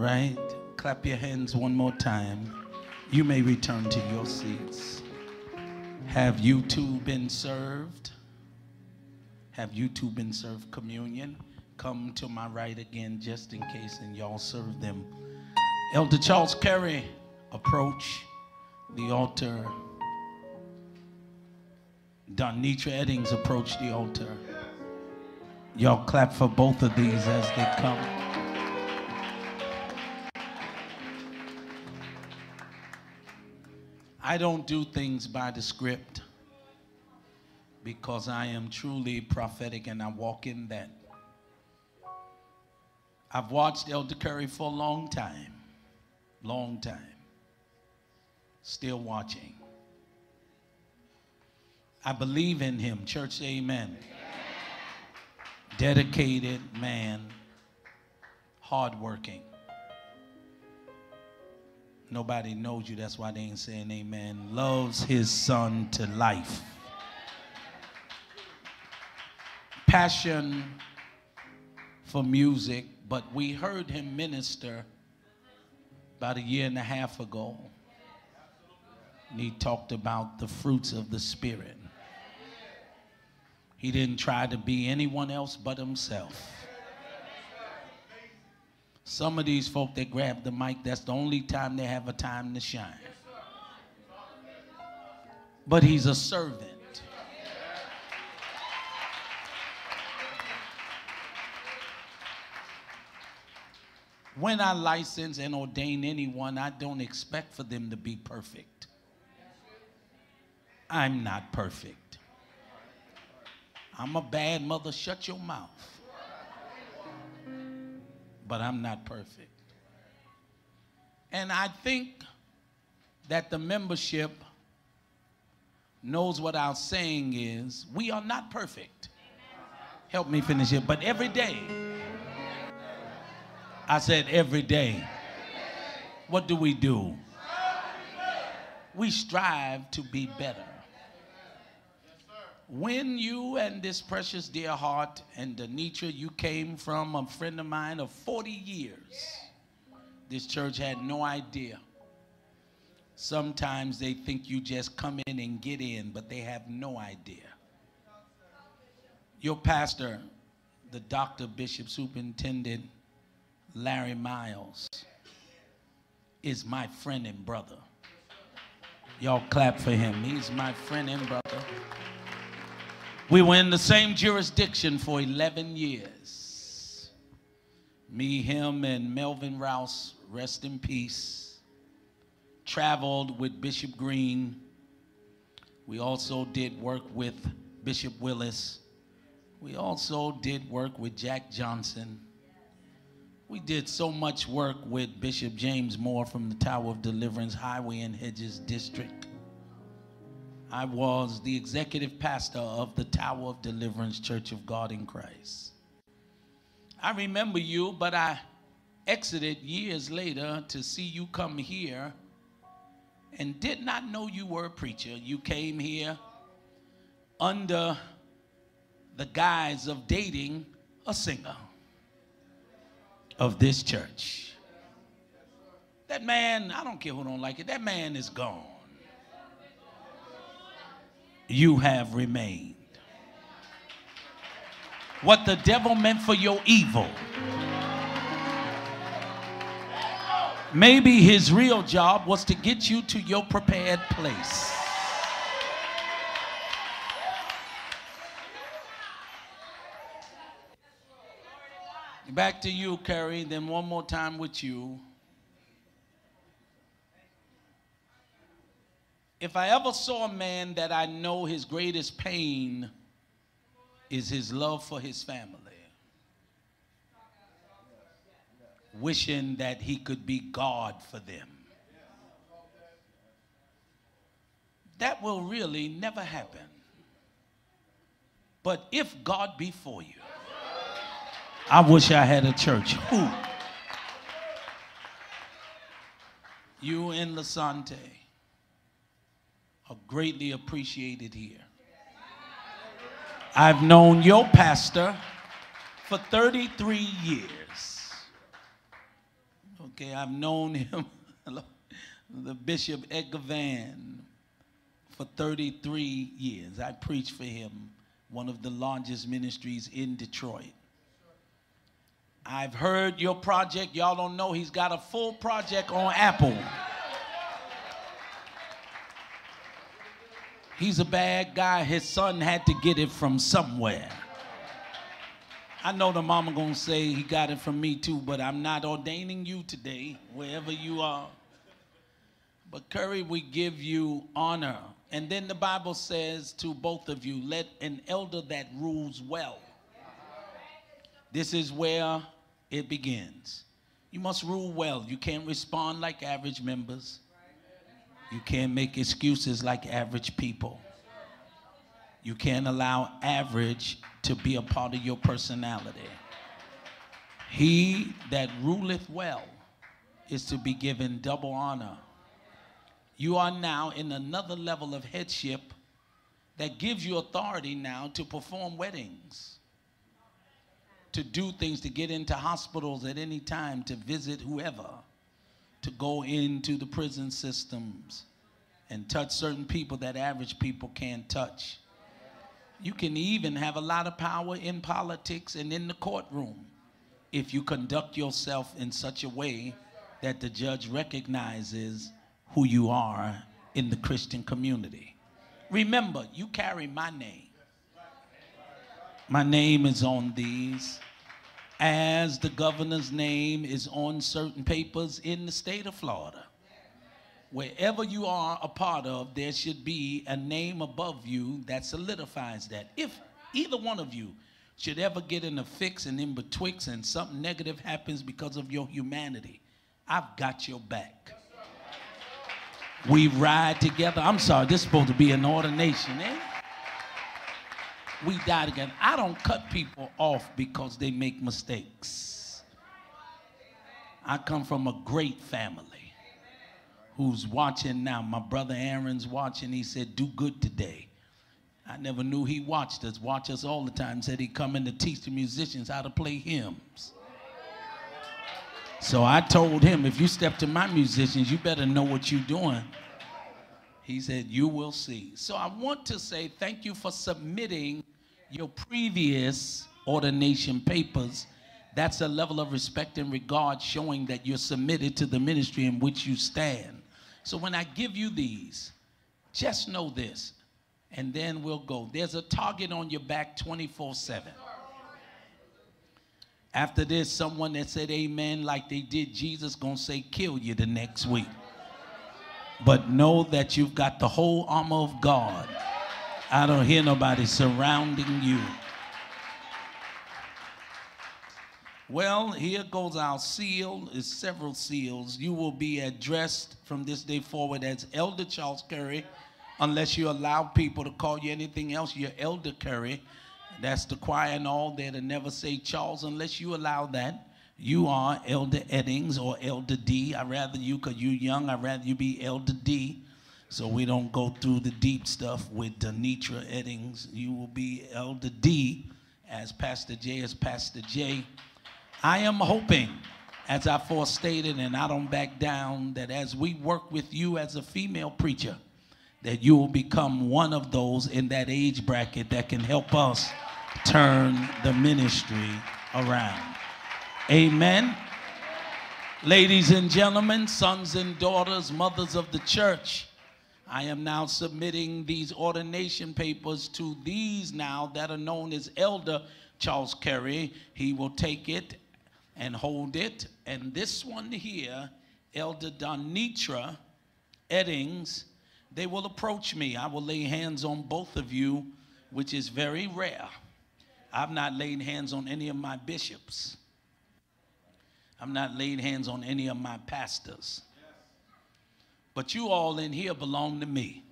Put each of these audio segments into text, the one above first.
right. Clap your hands one more time. You may return to your seats. Have you two been served? Have you two been served communion? Come to my right again just in case and y'all serve them. Elder Charles Curry, approach the altar. Donitra Eddings, approach the altar. Y'all clap for both of these as they come. I don't do things by the script because I am truly prophetic and I walk in that. I've watched Elder Curry for a long time, long time. Still watching. I believe in him. Church, amen. Dedicated man, hardworking. Nobody knows you, that's why they ain't saying amen. Loves his son to life. Passion for music, but we heard him minister about a year and a half ago. And he talked about the fruits of the Spirit. He didn't try to be anyone else but himself. Some of these folk that grab the mic, that's the only time they have a time to shine. But he's a servant. When I license and ordain anyone, I don't expect for them to be perfect. I'm not perfect. I'm a bad mother, shut your mouth. But I'm not perfect. And I think that the membership knows what our saying is we are not perfect. Help me finish it. But every day, I said every day, what do we do? We strive to be better. When you and this precious dear heart and Denitra, you came from a friend of mine of 40 years, this church had no idea. Sometimes they think you just come in and get in, but they have no idea. Your pastor, the doctor, bishop, superintendent, Larry Miles, is my friend and brother. Y'all clap for him. He's my friend and brother. We were in the same jurisdiction for 11 years. Me, him, and Melvin Rouse, rest in peace, traveled with Bishop Green. We also did work with Bishop Willis. We also did work with Jack Johnson. We did so much work with Bishop James Moore from the Tower of Deliverance Highway and Hedges District. I was the executive pastor of the Tower of Deliverance Church of God in Christ. I remember you, but I exited years later to see you come here and did not know you were a preacher. You came here under the guise of dating a singer of this church. That man, I don't care who don't like it, that man is gone you have remained. What the devil meant for your evil. Maybe his real job was to get you to your prepared place. Back to you, Curry, then one more time with you. If I ever saw a man that I know his greatest pain is his love for his family, wishing that he could be God for them. That will really never happen. But if God be for you, I wish I had a church. Who? You in Lasante are greatly appreciated here. I've known your pastor for 33 years. Okay, I've known him, the Bishop Edgar Vann, for 33 years. I preached for him, one of the largest ministries in Detroit. I've heard your project. Y'all don't know he's got a full project on Apple. He's a bad guy. His son had to get it from somewhere. I know the mama gonna say he got it from me too, but I'm not ordaining you today, wherever you are. But Curry, we give you honor. And then the Bible says to both of you, let an elder that rules well. This is where it begins. You must rule well. You can't respond like average members. You can't make excuses like average people. You can't allow average to be a part of your personality. He that ruleth well is to be given double honor. You are now in another level of headship that gives you authority now to perform weddings, to do things, to get into hospitals at any time, to visit whoever to go into the prison systems and touch certain people that average people can't touch. You can even have a lot of power in politics and in the courtroom if you conduct yourself in such a way that the judge recognizes who you are in the Christian community. Remember, you carry my name. My name is on these as the governor's name is on certain papers in the state of Florida. Wherever you are a part of, there should be a name above you that solidifies that. If either one of you should ever get in a fix and in betwixt and something negative happens because of your humanity, I've got your back. We ride together. I'm sorry, this is supposed to be an ordination, eh? We die together. I don't cut people off because they make mistakes. I come from a great family who's watching now. My brother Aaron's watching. He said, Do good today. I never knew he watched us, watch us all the time. Said he'd come in to teach the musicians how to play hymns. So I told him, if you step to my musicians, you better know what you're doing. He said, You will see. So I want to say thank you for submitting your previous ordination papers. That's a level of respect and regard showing that you're submitted to the ministry in which you stand. So when I give you these, just know this, and then we'll go. There's a target on your back 24 7. After this, someone that said amen like they did Jesus gonna say kill you the next week but know that you've got the whole armor of God. I don't hear nobody surrounding you. Well, here goes our seal. It's several seals. You will be addressed from this day forward as Elder Charles Curry, unless you allow people to call you anything else. You're Elder Curry. That's the choir and all there to never say Charles unless you allow that. You are Elder Eddings or Elder D. I'd rather you, because you're young, I'd rather you be Elder D. So we don't go through the deep stuff with Denitra Eddings. You will be Elder D as Pastor J as Pastor J. I am hoping, as I forestated, and I don't back down, that as we work with you as a female preacher, that you will become one of those in that age bracket that can help us turn the ministry around. Amen. Ladies and gentlemen, sons and daughters, mothers of the church, I am now submitting these ordination papers to these now that are known as Elder Charles Curry. He will take it and hold it. And this one here, Elder Donitra Eddings, they will approach me. I will lay hands on both of you, which is very rare. I've not laid hands on any of my bishops. I'm not laid hands on any of my pastors. But you all in here belong to me.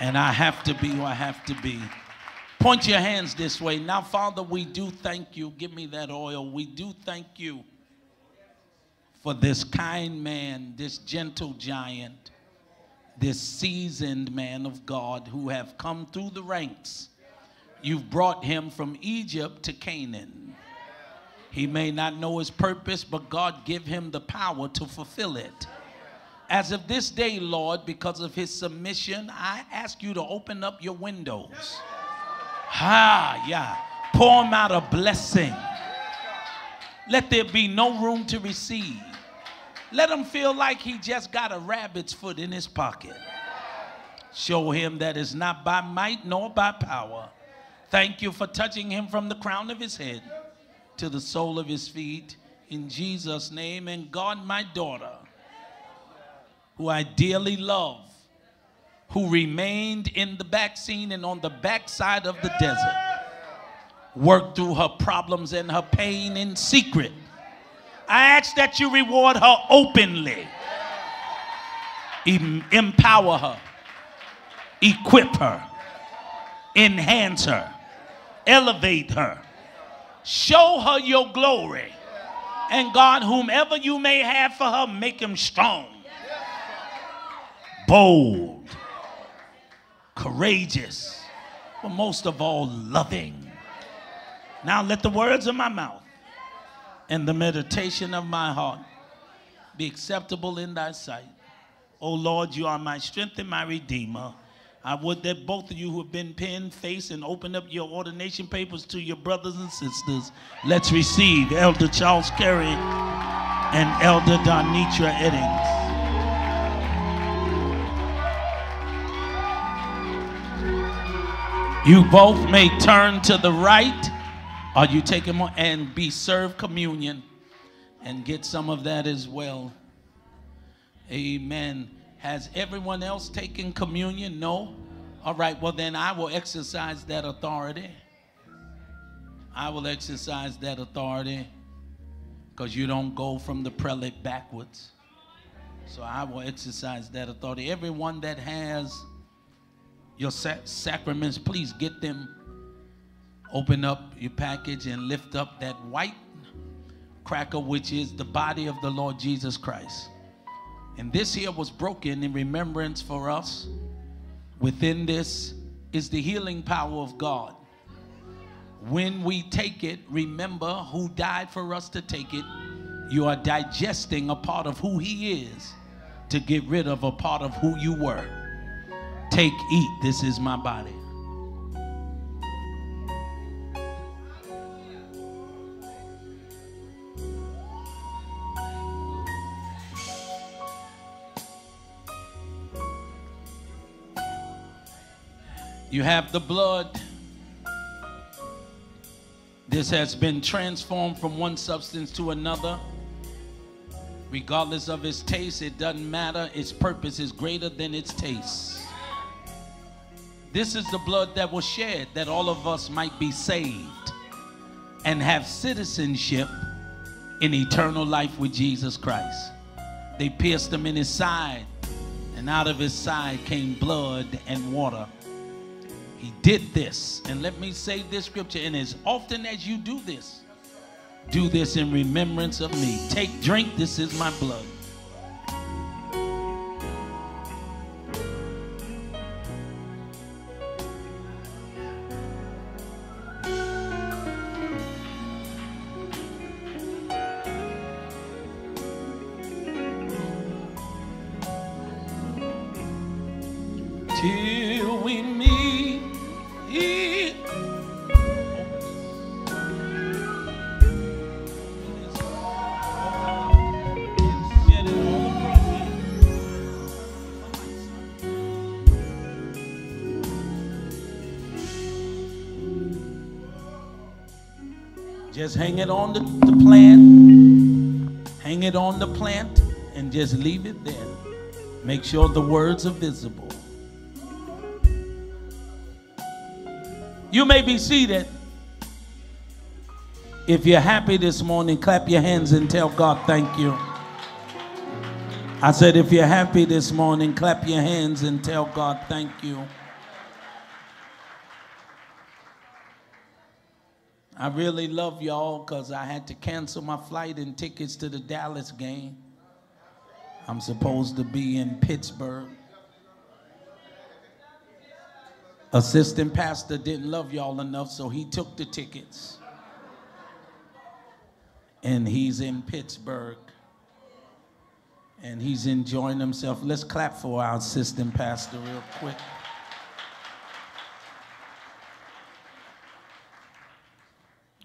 And I have to be who I have to be. Point your hands this way. Now, Father, we do thank you. Give me that oil. We do thank you for this kind man, this gentle giant, this seasoned man of God who have come through the ranks. You've brought him from Egypt to Canaan. He may not know his purpose, but God give him the power to fulfill it. As of this day, Lord, because of his submission, I ask you to open up your windows. Ah, yeah. Pour him out a blessing. Let there be no room to receive. Let him feel like he just got a rabbit's foot in his pocket. Show him that it's not by might nor by power. Thank you for touching him from the crown of his head to the sole of his feet. In Jesus' name. And God, my daughter, who I dearly love, who remained in the back scene and on the backside of the desert, worked through her problems and her pain in secret. I ask that you reward her openly, em empower her, equip her, enhance her, elevate her Show her your glory. And God, whomever you may have for her, make him strong, bold, courageous, but most of all, loving. Now let the words of my mouth and the meditation of my heart be acceptable in thy sight. O Lord, you are my strength and my redeemer. I would that both of you who have been pen, face, and open up your ordination papers to your brothers and sisters. Let's receive Elder Charles Curry and Elder Donitra Eddings. You both may turn to the right, or you take them and be served communion and get some of that as well. Amen. Has everyone else taken communion? No? All right, well, then I will exercise that authority. I will exercise that authority because you don't go from the prelate backwards. So I will exercise that authority. Everyone that has your sacraments, please get them. Open up your package and lift up that white cracker, which is the body of the Lord Jesus Christ. And this here was broken in remembrance for us. Within this is the healing power of God. When we take it, remember who died for us to take it. You are digesting a part of who he is to get rid of a part of who you were. Take, eat. This is my body. You have the blood. This has been transformed from one substance to another. Regardless of its taste, it doesn't matter. Its purpose is greater than its taste. This is the blood that was shed that all of us might be saved and have citizenship in eternal life with Jesus Christ. They pierced him in his side, and out of his side came blood and water. He did this. And let me say this scripture, and as often as you do this, do this in remembrance of me. Take, drink, this is my blood. Hang it on the, the plant. Hang it on the plant and just leave it there. Make sure the words are visible. You may be seated. If you're happy this morning, clap your hands and tell God thank you. I said, if you're happy this morning, clap your hands and tell God thank you. I really love y'all because I had to cancel my flight and tickets to the Dallas game. I'm supposed to be in Pittsburgh. Assistant pastor didn't love y'all enough, so he took the tickets. and he's in Pittsburgh and he's enjoying himself. Let's clap for our assistant pastor real quick.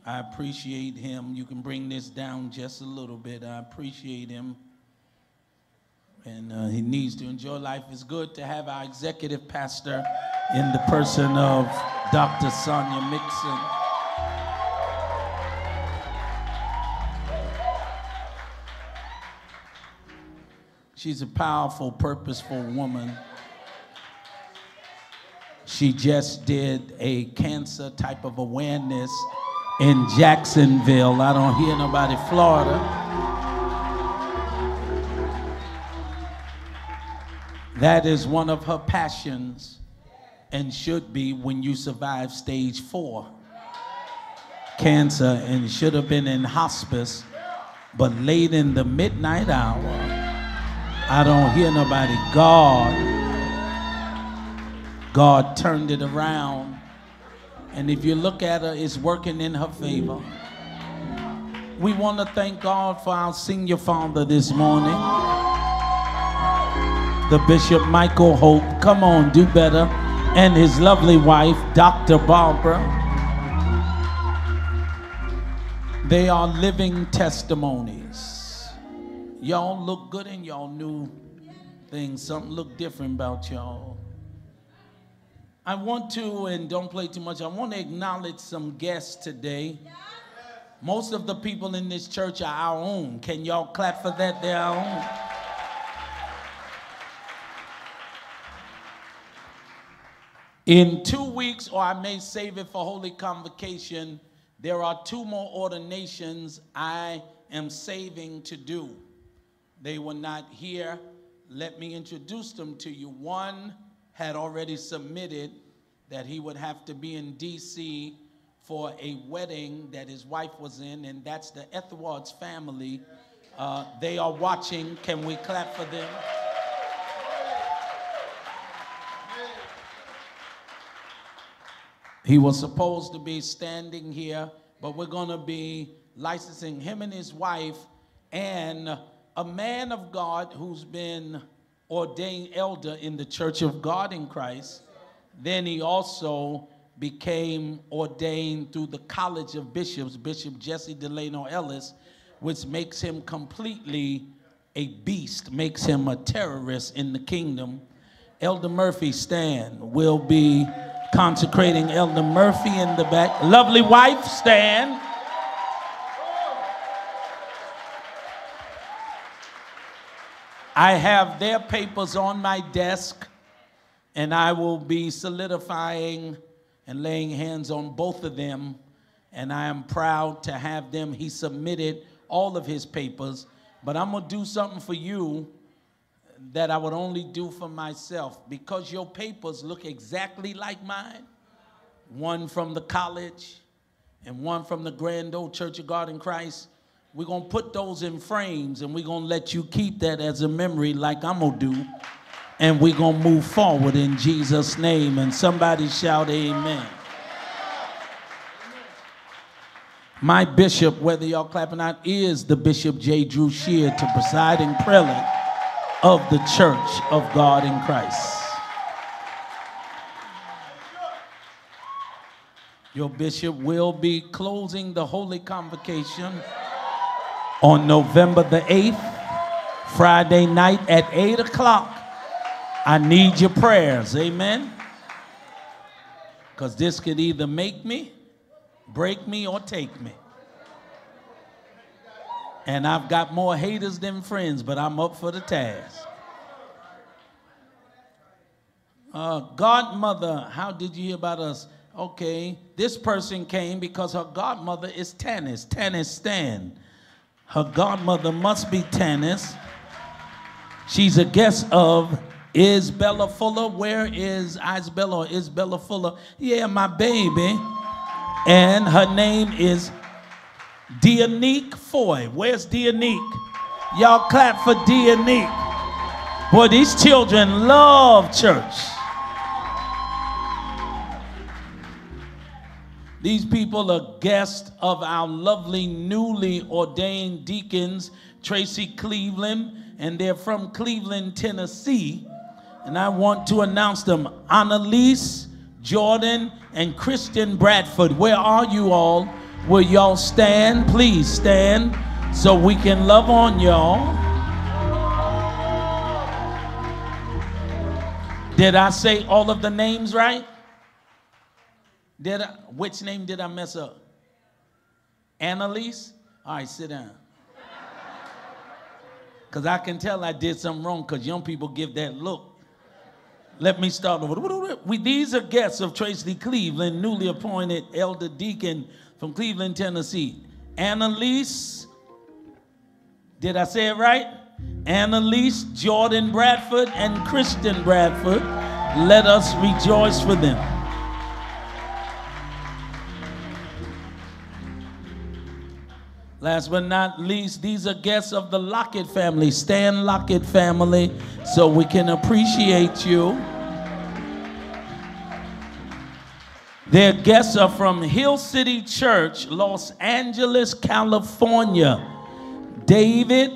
I appreciate him. You can bring this down just a little bit. I appreciate him. And uh, he needs to enjoy life. It's good to have our executive pastor in the person of Dr. Sonia Mixon. She's a powerful, purposeful woman. She just did a cancer type of awareness in Jacksonville. I don't hear nobody, Florida. That is one of her passions and should be when you survive stage four cancer and should have been in hospice, but late in the midnight hour, I don't hear nobody. God, God turned it around. And if you look at her, it's working in her favor. We want to thank God for our senior father this morning, the Bishop Michael Hope. Come on, do better. And his lovely wife, Dr. Barbara. They are living testimonies. Y'all look good in y'all new things. Something look different about y'all. I want to, and don't play too much, I want to acknowledge some guests today. Most of the people in this church are our own. Can y'all clap for that? They're our own. In two weeks, or I may save it for Holy Convocation, there are two more ordinations I am saving to do. They were not here. Let me introduce them to you. One had already submitted that he would have to be in D.C. for a wedding that his wife was in, and that's the Ethwards family. Uh, they are watching. Can we clap for them? He was supposed to be standing here, but we're going to be licensing him and his wife and a man of God who's been ordained elder in the Church of God in Christ. Then he also became ordained through the College of Bishops, Bishop Jesse Delano Ellis, which makes him completely a beast, makes him a terrorist in the kingdom. Elder Murphy Stan will be consecrating Elder Murphy in the back. Lovely wife, Stan. I have their papers on my desk, and I will be solidifying and laying hands on both of them. And I am proud to have them. He submitted all of his papers, but I'm going to do something for you that I would only do for myself because your papers look exactly like mine. One from the college and one from the Grand Old Church of God in Christ. We're going to put those in frames and we're going to let you keep that as a memory like I'm going to do. And we're going to move forward in Jesus' name. And somebody shout, Amen. My bishop, whether y'all clapping out, is the Bishop J. Drew Sheard to presiding prelate of the church of God in Christ. Your bishop will be closing the Holy Convocation on November the 8th, Friday night at 8 o'clock. I need your prayers, amen? Because this could either make me, break me, or take me. And I've got more haters than friends, but I'm up for the task. Uh, godmother, how did you hear about us? Okay, this person came because her godmother is Tannis, Tannis Stan. Her godmother must be Tannis. She's a guest of Is Bella Fuller? Where is Isabella is Bella Fuller? Yeah, my baby. And her name is Dianique Foy. Where's Dianique? Y'all clap for Dianique. Boy, these children love church. These people are guests of our lovely newly ordained deacons, Tracy Cleveland, and they're from Cleveland, Tennessee. And I want to announce them Annalise, Jordan, and Christian Bradford. Where are you all? Will y'all stand? Please stand so we can love on y'all. Did I say all of the names right? Did I, which name did I mess up? Annalise? All right, sit down. Because I can tell I did something wrong because young people give that look. Let me start over. These are guests of Tracy Cleveland, newly appointed elder deacon from Cleveland, Tennessee. Annalise, did I say it right? Annalise, Jordan Bradford, and Christian Bradford. Let us rejoice for them. Last but not least, these are guests of the Lockett family, Stan Lockett family, so we can appreciate you. Their guests are from Hill City Church, Los Angeles, California. David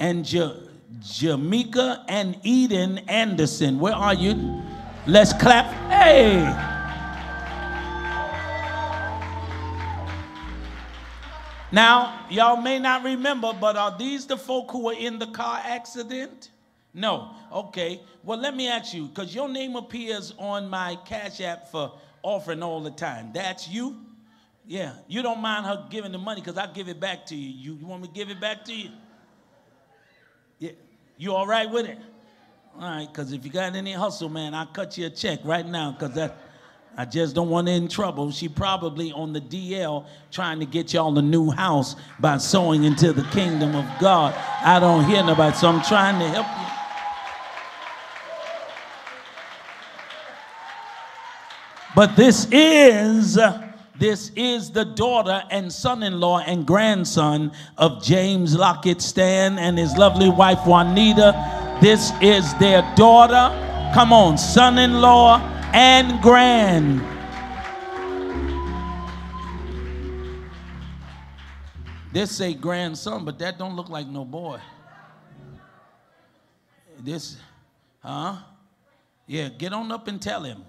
and ja- Jamaica and Eden Anderson. Where are you? Let's clap. Hey! Now, y'all may not remember, but are these the folk who were in the car accident? No. Okay. Well, let me ask you, because your name appears on my Cash App for offering all the time. That's you? Yeah. You don't mind her giving the money because I'll give it back to you. you. You want me to give it back to you? Yeah. You all right with it? All right, because if you got any hustle, man, I'll cut you a check right now because that. I just don't want in trouble. She probably on the DL trying to get y'all a new house by sowing into the kingdom of God. I don't hear nobody, so I'm trying to help you. But this is this is the daughter and son-in-law and grandson of James Lockett Stan and his lovely wife Juanita. This is their daughter. Come on, son-in-law and grand. This say grandson, but that don't look like no boy. This, huh? Yeah, get on up and tell him.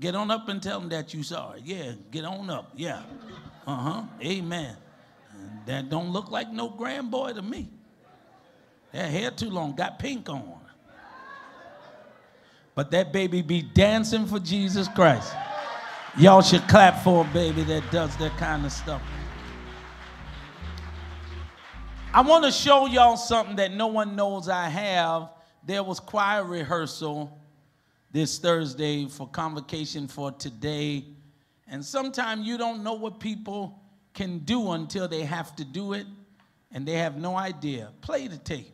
Get on up and tell him that you saw it. Yeah, get on up. Yeah. Uh-huh. Amen. That don't look like no grandboy to me. That hair too long, got pink on. But that baby be dancing for Jesus Christ. Y'all should clap for a baby that does that kind of stuff. I want to show y'all something that no one knows I have. There was choir rehearsal this Thursday for convocation for today. And sometimes you don't know what people can do until they have to do it, and they have no idea. Play the tape.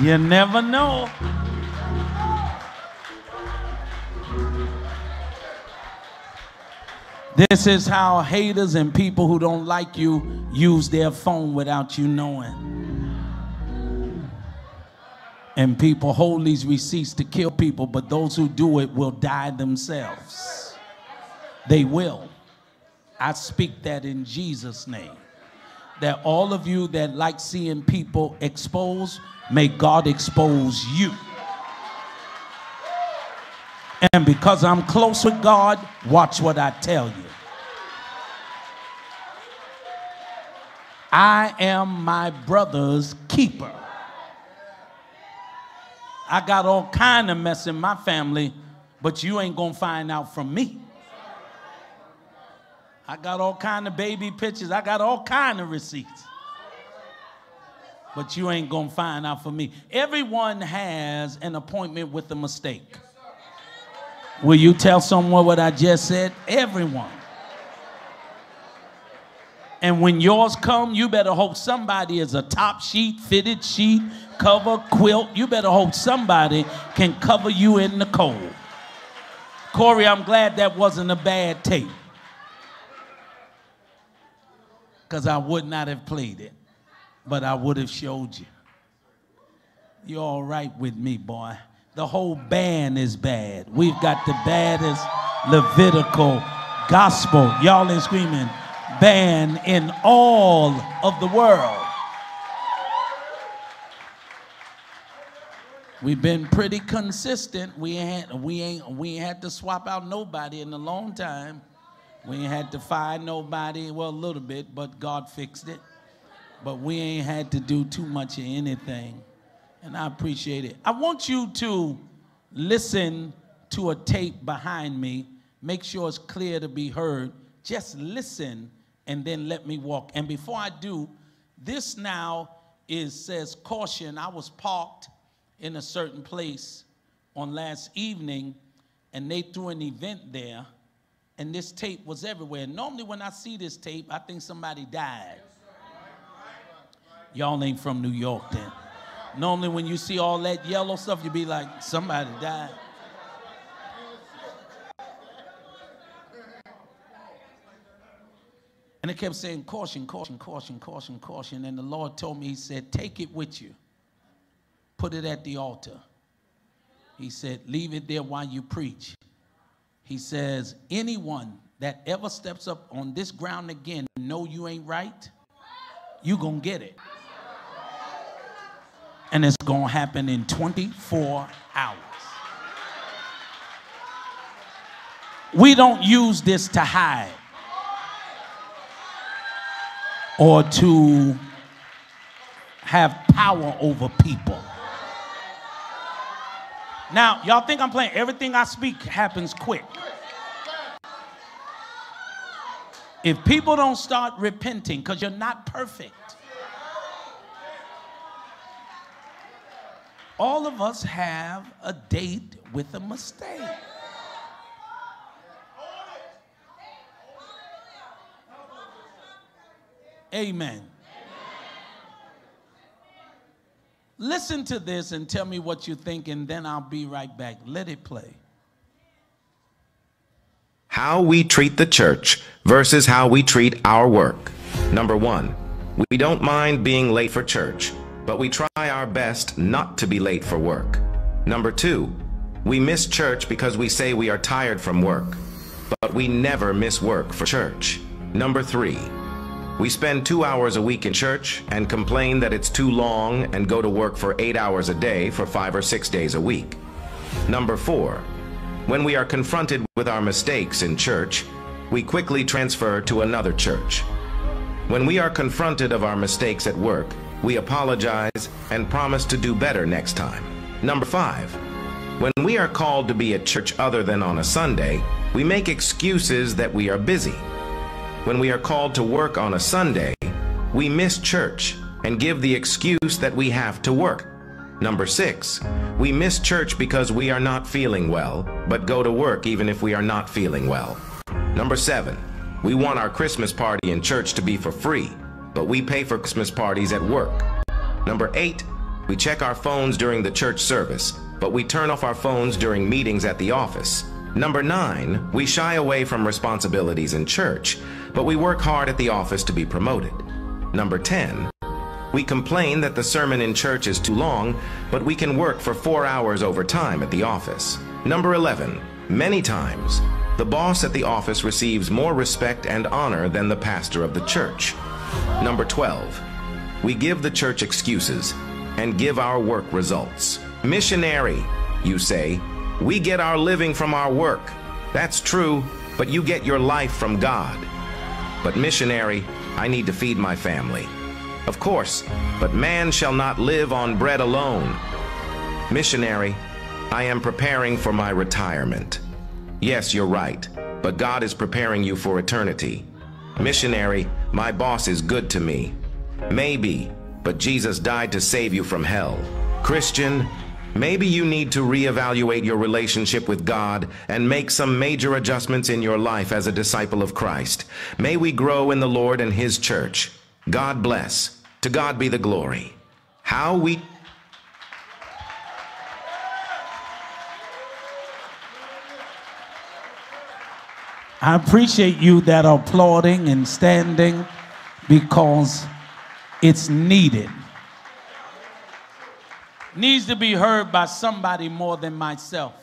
You never know. This is how haters and people who don't like you use their phone without you knowing. And people hold these receipts to kill people, but those who do it will die themselves. They will. I speak that in Jesus' name. That all of you that like seeing people exposed, may God expose you. And because I'm close with God, watch what I tell you. I am my brother's keeper. I got all kind of mess in my family, but you ain't gonna find out from me. I got all kind of baby pictures. I got all kind of receipts. But you ain't to find out for me. Everyone has an appointment with a mistake. Will you tell someone what I just said? Everyone. And when yours come, you better hope somebody is a top sheet, fitted sheet, cover, quilt. You better hope somebody can cover you in the cold. Corey, I'm glad that wasn't a bad tape. Because I would not have played it, but I would have showed you. You're all right with me, boy. The whole band is bad. We've got the baddest Levitical gospel, y'all ain't screaming, band in all of the world. We've been pretty consistent. We ain't we ain't we ain't had to swap out nobody in a long time. We ain't had to fire nobody, well a little bit, but God fixed it. But we ain't had to do too much of anything. And I appreciate it. I want you to listen to a tape behind me. Make sure it's clear to be heard. Just listen and then let me walk. And before I do, this now is says caution. I was parked in a certain place on last evening and they threw an event there and this tape was everywhere. Normally when I see this tape, I think somebody died. Y'all ain't from New York then. Normally when you see all that yellow stuff, you be like, somebody died. And it kept saying, caution, caution, caution, caution, caution. And the Lord told me, He said, take it with you. Put it at the altar. He said, leave it there while you preach. He says, anyone that ever steps up on this ground again, know you ain't right, you gonna get it. And it's gonna happen in 24 hours. We don't use this to hide. or to have power over people. Now, y'all think I'm playing. Everything I speak happens quick. If people don't start repenting, because you're not perfect, all of us have a date with a mistake. Amen. Listen to this and tell me what you think, and then I'll be right back. Let it play. How we treat the church versus how we treat our work. Number one, we don't mind being late for church, but we try our best not to be late for work. Number two, we miss church because we say we are tired from work, but we never miss work for church. Number three, we spend two hours a week in church and complain that it's too long and go to work for eight hours a day for five or six days a week. Number four, when we are confronted with our mistakes in church, we quickly transfer to another church. When we are confronted of our mistakes at work, we apologize and promise to do better next time. Number five, when we are called to be at church other than on a Sunday, we make excuses that we are busy when we are called to work on a Sunday, we miss church and give the excuse that we have to work. Number six, we miss church because we are not feeling well, but go to work even if we are not feeling well. Number seven, we want our Christmas party in church to be for free, but we pay for Christmas parties at work. Number eight, we check our phones during the church service, but we turn off our phones during meetings at the office. Number nine, we shy away from responsibilities in church, but we work hard at the office to be promoted. Number 10, we complain that the sermon in church is too long, but we can work for four hours overtime at the office. Number 11, many times, the boss at the office receives more respect and honor than the pastor of the church. Number 12, we give the church excuses and give our work results. Missionary, you say, we get our living from our work. That's true, but you get your life from God. But missionary, I need to feed my family. Of course, but man shall not live on bread alone. Missionary, I am preparing for my retirement. Yes, you're right, but God is preparing you for eternity. Missionary, my boss is good to me. Maybe, but Jesus died to save you from hell. Christian, Maybe you need to reevaluate your relationship with God and make some major adjustments in your life as a disciple of Christ. May we grow in the Lord and His church. God bless. To God be the glory. How we I appreciate you that applauding and standing because it's needed. Needs to be heard by somebody more than myself.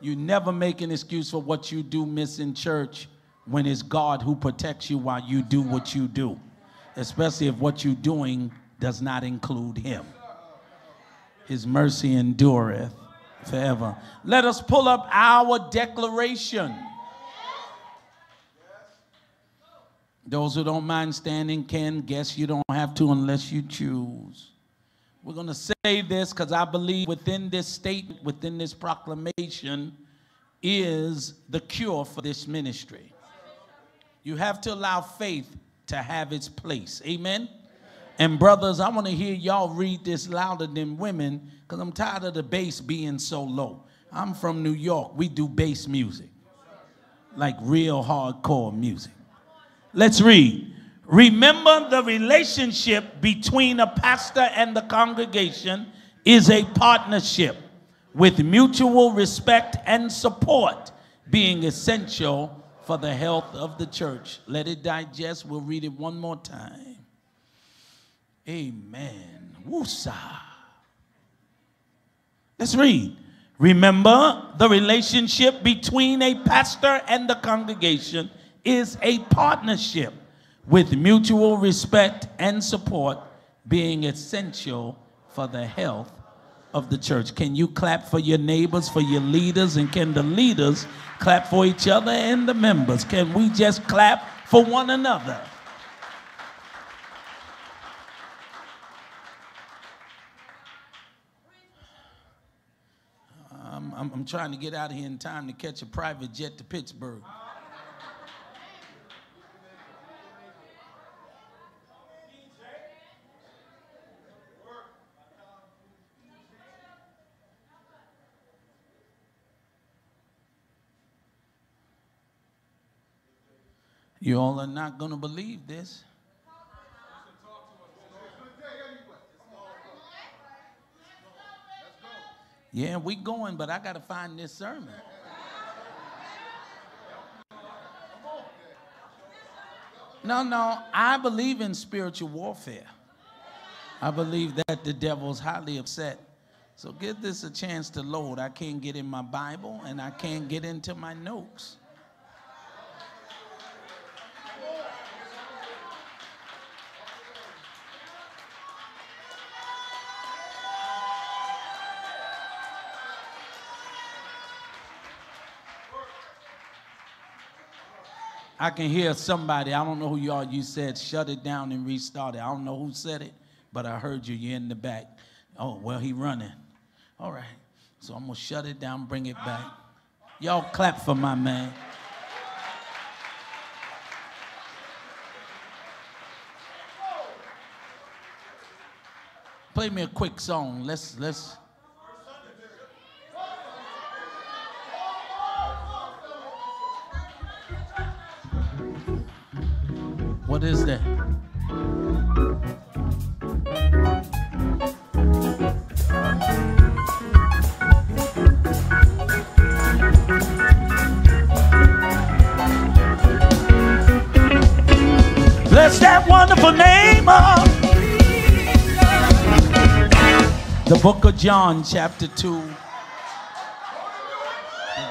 You never make an excuse for what you do miss in church when it's God who protects you while you do what you do, especially if what you're doing does not include Him. His mercy endureth forever. Let us pull up our declaration. Those who don't mind standing can guess you don't have to unless you choose. We're going to say this because I believe within this statement, within this proclamation, is the cure for this ministry. You have to allow faith to have its place. Amen. And brothers, I want to hear y'all read this louder than women because I'm tired of the bass being so low. I'm from New York. We do bass music, like real hardcore music. Let's read. Remember, the relationship between a pastor and the congregation is a partnership with mutual respect and support being essential for the health of the church. Let it digest. We'll read it one more time. Amen. Woosa. Let's read. Remember, the relationship between a pastor and the congregation is a partnership with mutual respect and support being essential for the health of the church. Can you clap for your neighbors, for your leaders, and can the leaders clap for each other and the members? Can we just clap for one another? I'm, I'm, trying to get out of here in time to catch a private jet to Pittsburgh. You all are not going to believe this. Yeah, we going, but I got to find this sermon. No, no, I believe in spiritual warfare. I believe that the devil's highly upset. So give this a chance to load. I can't get in my Bible and I can't get into my notes. I can hear somebody, I don't know who you are, you said shut it down and restart it. I don't know who said it, but I heard you, you're in the back. Oh, well, he running. All right. So I'm gonna shut it down, bring it back. Y'all clap for my man. Play me a quick song. Let's let's What is that? Bless that wonderful name of the book of John, chapter 2. The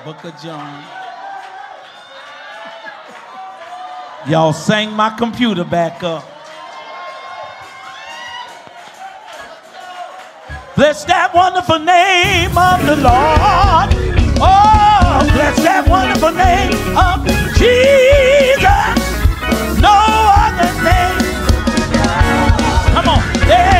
book of John. Y'all sang my computer back up. Bless that wonderful name of the Lord. Oh, bless that wonderful name of Jesus. No other name. Come on. There's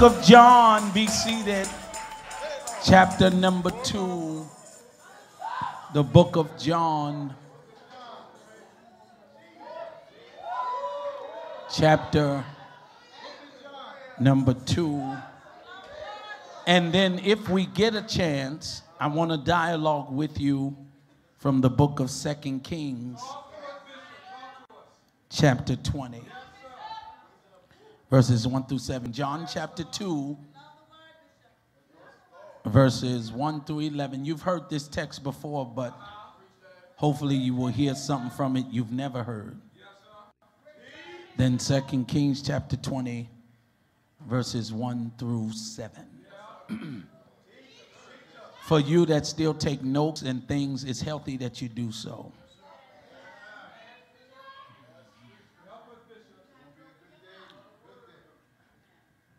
book of John, be seated. Chapter number two. The book of John. Chapter number two. And then, if we get a chance, I want to dialogue with you from the book of Second Kings, chapter 20 verses 1 through 7. John chapter 2, verses 1 through 11. You've heard this text before, but hopefully you will hear something from it you've never heard. Then 2 Kings chapter 20, verses 1 through 7. For you that still take notes and things, it's healthy that you do so.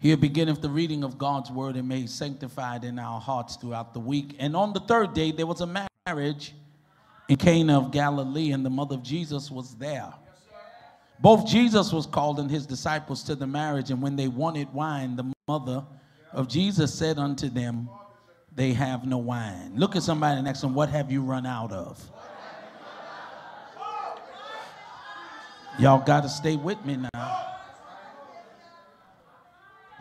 Here beginneth the reading of God's word and made sanctified in our hearts throughout the week. And on the third day, there was a marriage in Cana of Galilee, and the mother of Jesus was there. Both Jesus was called and his disciples to the marriage, and when they wanted wine, the mother of Jesus said unto them, They have no wine. Look at somebody and ask them, What have you run out of? Y'all got to stay with me now.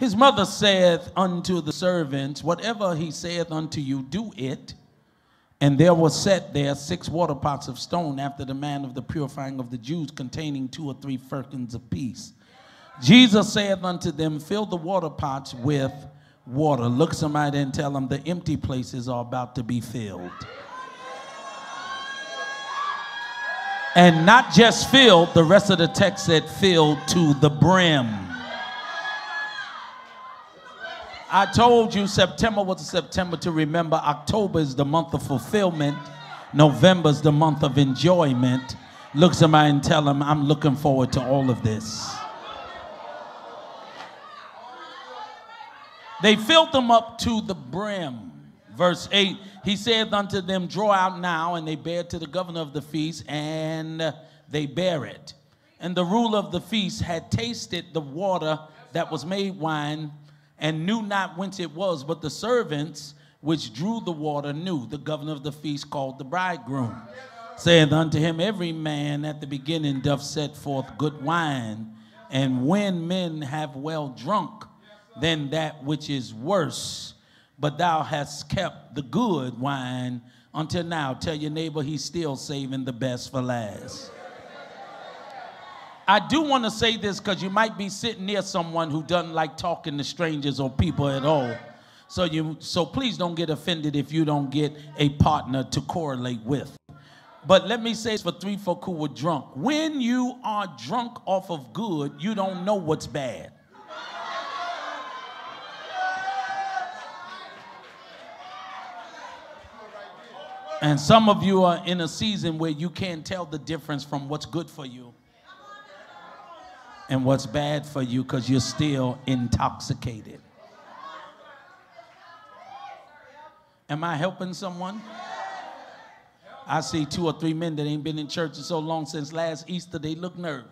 His mother saith unto the servants, Whatever he saith unto you, do it. And there were set there six water pots of stone after the man of the purifying of the Jews, containing two or three firkins apiece. Jesus saith unto them, Fill the water pots with water. Look somebody and tell them the empty places are about to be filled. And not just filled, the rest of the text said filled to the brim. I told you September was a September to remember. October is the month of fulfillment. November is the month of enjoyment. Look somebody and tell them, I'm looking forward to all of this. They filled them up to the brim. Verse 8, he saith unto them, Draw out now, and they bear to the governor of the feast, and they bear it. And the ruler of the feast had tasted the water that was made wine and knew not whence it was, but the servants which drew the water knew. The governor of the feast called the bridegroom, saith unto him, Every man at the beginning doth set forth good wine, and when men have well drunk, then that which is worse. But thou hast kept the good wine until now. Tell your neighbor he's still saving the best for last. I do want to say this because you might be sitting near someone who doesn't like talking to strangers or people at all. So you so please don't get offended if you don't get a partner to correlate with. But let me say this for three folk who were drunk. When you are drunk off of good, you don't know what's bad. And some of you are in a season where you can't tell the difference from what's good for you and what's bad for you because you're still intoxicated. Am I helping someone? I see two or three men that ain't been in church in so long since last Easter, they look nervous.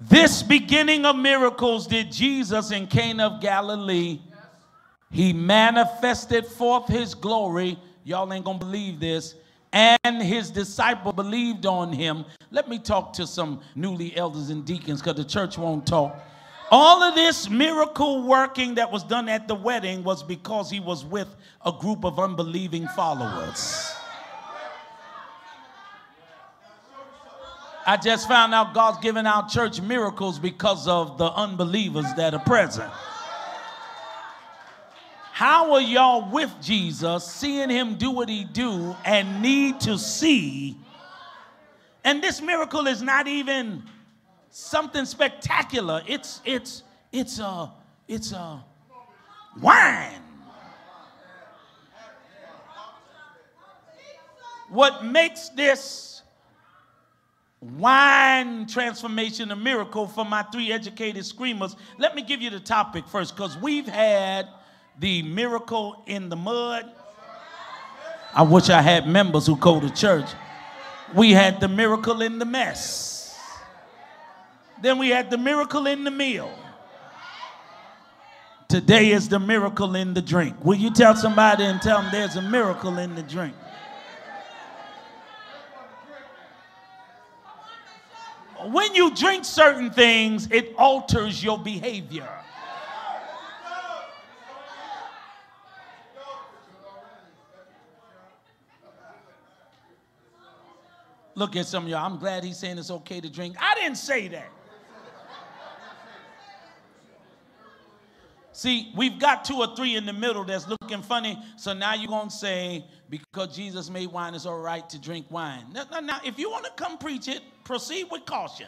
This beginning of miracles did Jesus in Cana of Galilee. He manifested forth his glory. Y'all ain't gonna believe this and his disciple believed on him. Let me talk to some newly elders and deacons because the church won't talk. All of this miracle working that was done at the wedding was because he was with a group of unbelieving followers. I just found out God's giving our church miracles because of the unbelievers that are present. How are y'all with Jesus, seeing him do what he do and need to see? And this miracle is not even something spectacular. It's it's it's a it's a wine. What makes this wine transformation a miracle for my three educated screamers? Let me give you the topic first, because we've had the miracle in the mud. I wish I had members who go to church. We had the miracle in the mess. Then we had the miracle in the meal. Today is the miracle in the drink. Will you tell somebody and tell them there's a miracle in the drink? When you drink certain things, it alters your behavior. Look at some of y'all. I'm glad he's saying it's okay to drink. I didn't say that. See, we've got two or three in the middle that's looking funny. So now you're going to say, because Jesus made wine, it's all right to drink wine. Now, now, now if you want to come preach it, proceed with caution.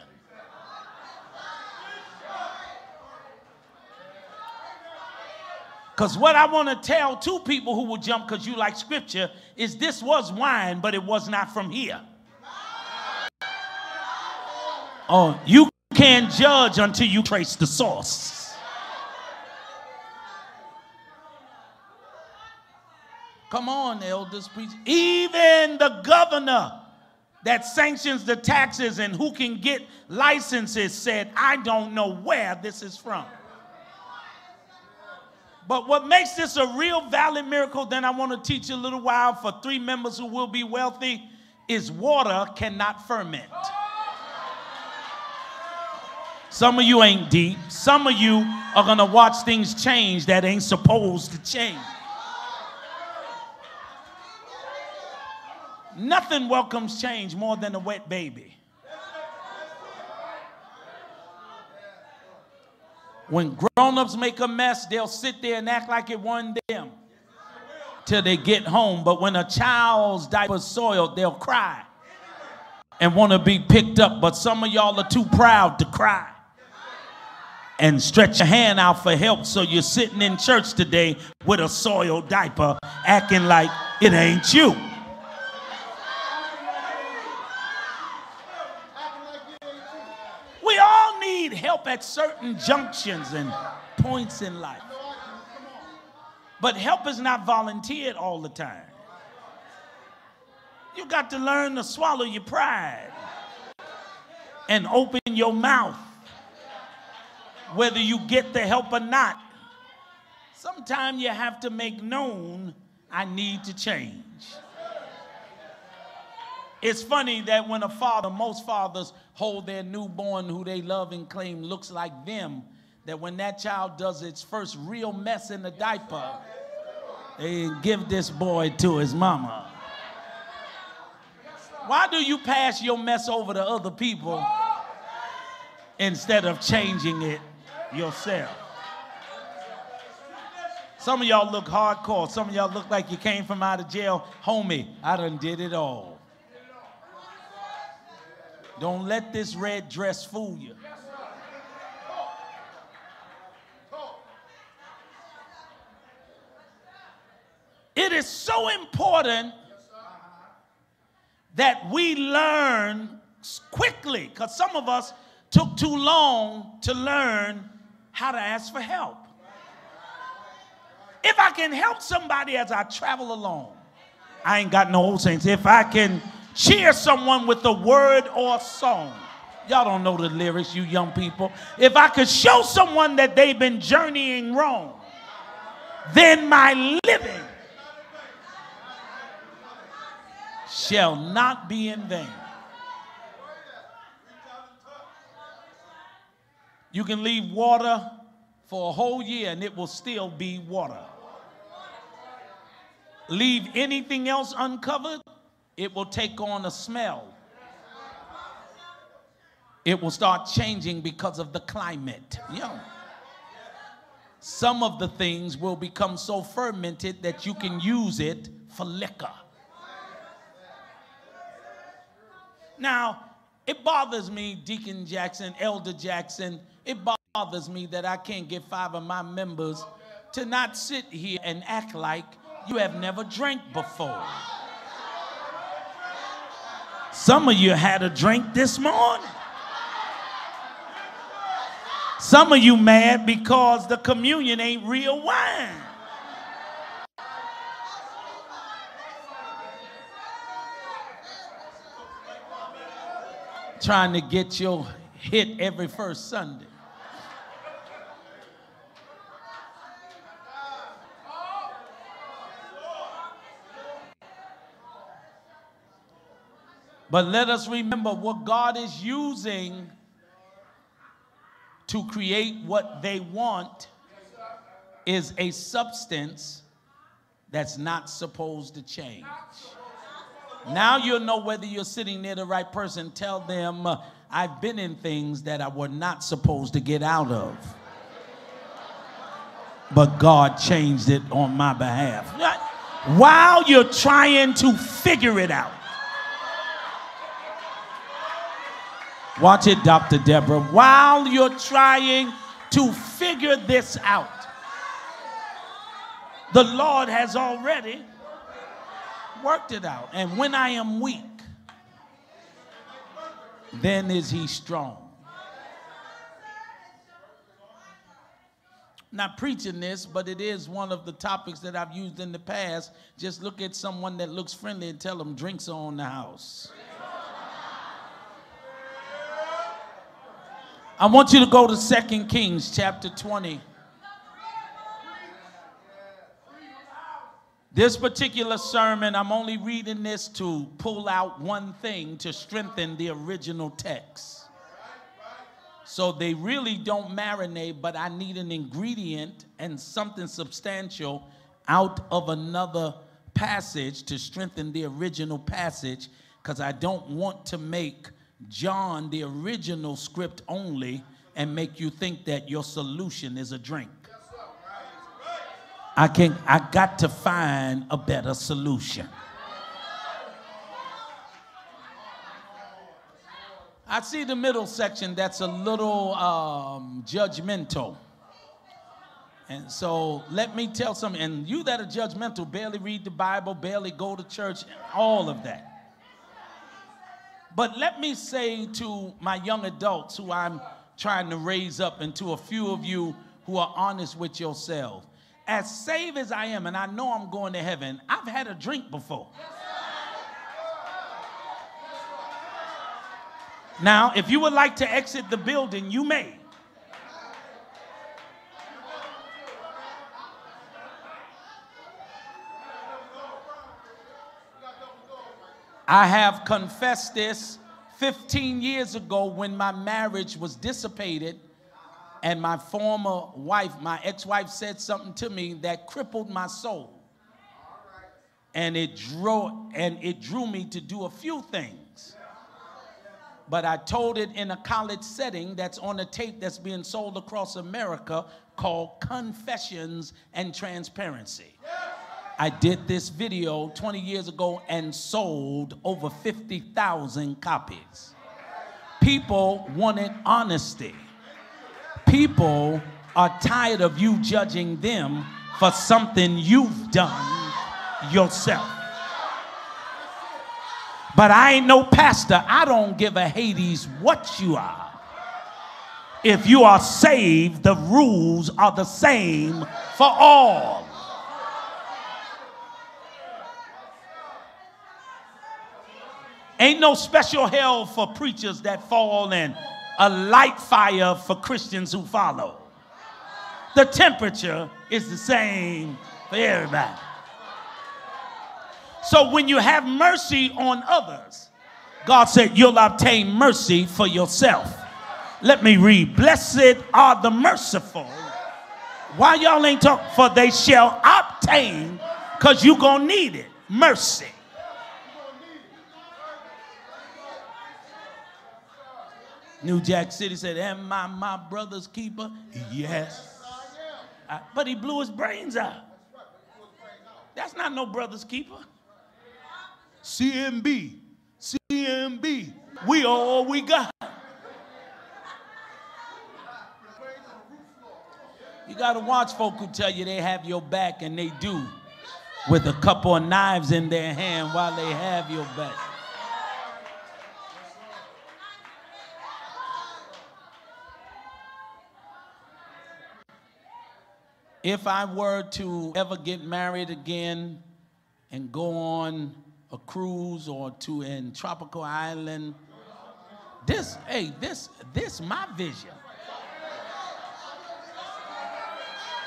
Because what I want to tell two people who will jump because you like scripture is this was wine, but it was not from here. You can't judge until you trace the source. Come on, elders, preach. Even the governor that sanctions the taxes and who can get licenses said, I don't know where this is from. But what makes this a real valid miracle, then I want to teach you a little while for three members who will be wealthy, is water cannot ferment. Some of you ain't deep. Some of you are going to watch things change that ain't supposed to change. Nothing welcomes change more than a wet baby. When grown-ups make a mess, they'll sit there and act like it wasn't them till they get home. But when a child's diaper's soiled, they'll cry and want to be picked up. But some of y'all are too proud to cry and stretch your hand out for help. So you're sitting in church today with a soiled diaper, acting like it ain't you. We all need help at certain junctions and points in life. But help is not volunteered all the time. You got to learn to swallow your pride and open your mouth whether you get the help or not. Sometimes you have to make known I need to change. It's funny that when a father, most fathers hold their newborn who they love and claim looks like them, that when that child does its first real mess in the diaper, they give this boy to his mama. Why do you pass your mess over to other people instead of changing it yourself. Some of y'all look hardcore. Some of y'all look like you came from out of jail. Homie, I done did it all. Don't let this red dress fool you. It is so important that we learn quickly because some of us took too long to learn how to ask for help. If I can help somebody as I travel along, I ain't got no old saints. If I can cheer someone with a word or a song, y'all don't know the lyrics, you young people. If I could show someone that they've been journeying wrong, then my living shall not be in vain. You can leave water for a whole year and it will still be water. Leave anything else uncovered, it will take on a smell. It will start changing because of the climate. Yeah. Some of the things will become so fermented that you can use it for liquor. Now, it bothers me, Deacon Jackson, Elder Jackson, it bothers me that I can't get five of my members to not sit here and act like you have never drank before. Some of you had a drink this morning. Some of you mad because the communion ain't real wine. Trying to get your hit every first Sunday. But let us remember what God is using to create what they want is a substance that's not supposed to change. Now you'll know whether you're sitting near the right person. Tell them, uh, I've been in things that I were not supposed to get out of. But God changed it on my behalf. While you're trying to figure it out, Watch it, Dr. Deborah. While you're trying to figure this out, the Lord has already worked it out. And when I am weak, then is he strong. Not preaching this, but it is one of the topics that I've used in the past. Just look at someone that looks friendly and tell them drinks are on the house. I want you to go to Second Kings chapter 20. This particular sermon, I'm only reading this to pull out one thing to strengthen the original text. So they really don't marinate, but I need an ingredient and something substantial out of another passage to strengthen the original passage because I don't want to make John, the original script only, and make you think that your solution is a drink. I can I got to find a better solution. I see the middle section that's a little um, judgmental. And so let me tell some, and you that are judgmental barely read the Bible, barely go to church, all of that. But let me say to my young adults who I'm trying to raise up, and to a few of you who are honest with yourselves, as saved as I am, and I know I'm going to heaven, I've had a drink before. Now, if you would like to exit the building, you may. I have confessed this 15 years ago when my marriage was dissipated and my former wife, my ex-wife said something to me that crippled my soul. And it drew and it drew me to do a few things. But I told it in a college setting that's on a tape that's being sold across America called Confessions and Transparency. I did this video 20 years ago and sold over 50,000 copies. People wanted honesty. People are tired of you judging them for something you've done yourself. But I ain't no pastor. I don't give a Hades what you are. If you are saved, the rules are the same for all. Ain't no special hell for preachers that fall in, a light fire for Christians who follow. The temperature is the same for everybody. So when you have mercy on others, God said you'll obtain mercy for yourself. Let me read. Blessed are the merciful. Why y'all ain't talking? For they shall obtain, because you're going to need it, mercy. New Jack City said, Am I my brother's keeper? Yes. I, but he blew his brains out. That's not no brother's keeper. CMB, CMB, we all we got. You got to watch folk who tell you they have your back, and they do, with a couple of knives in their hand while they have your back. If I were to ever get married again and go on a cruise or to a tropical island This, hey, this, this my vision.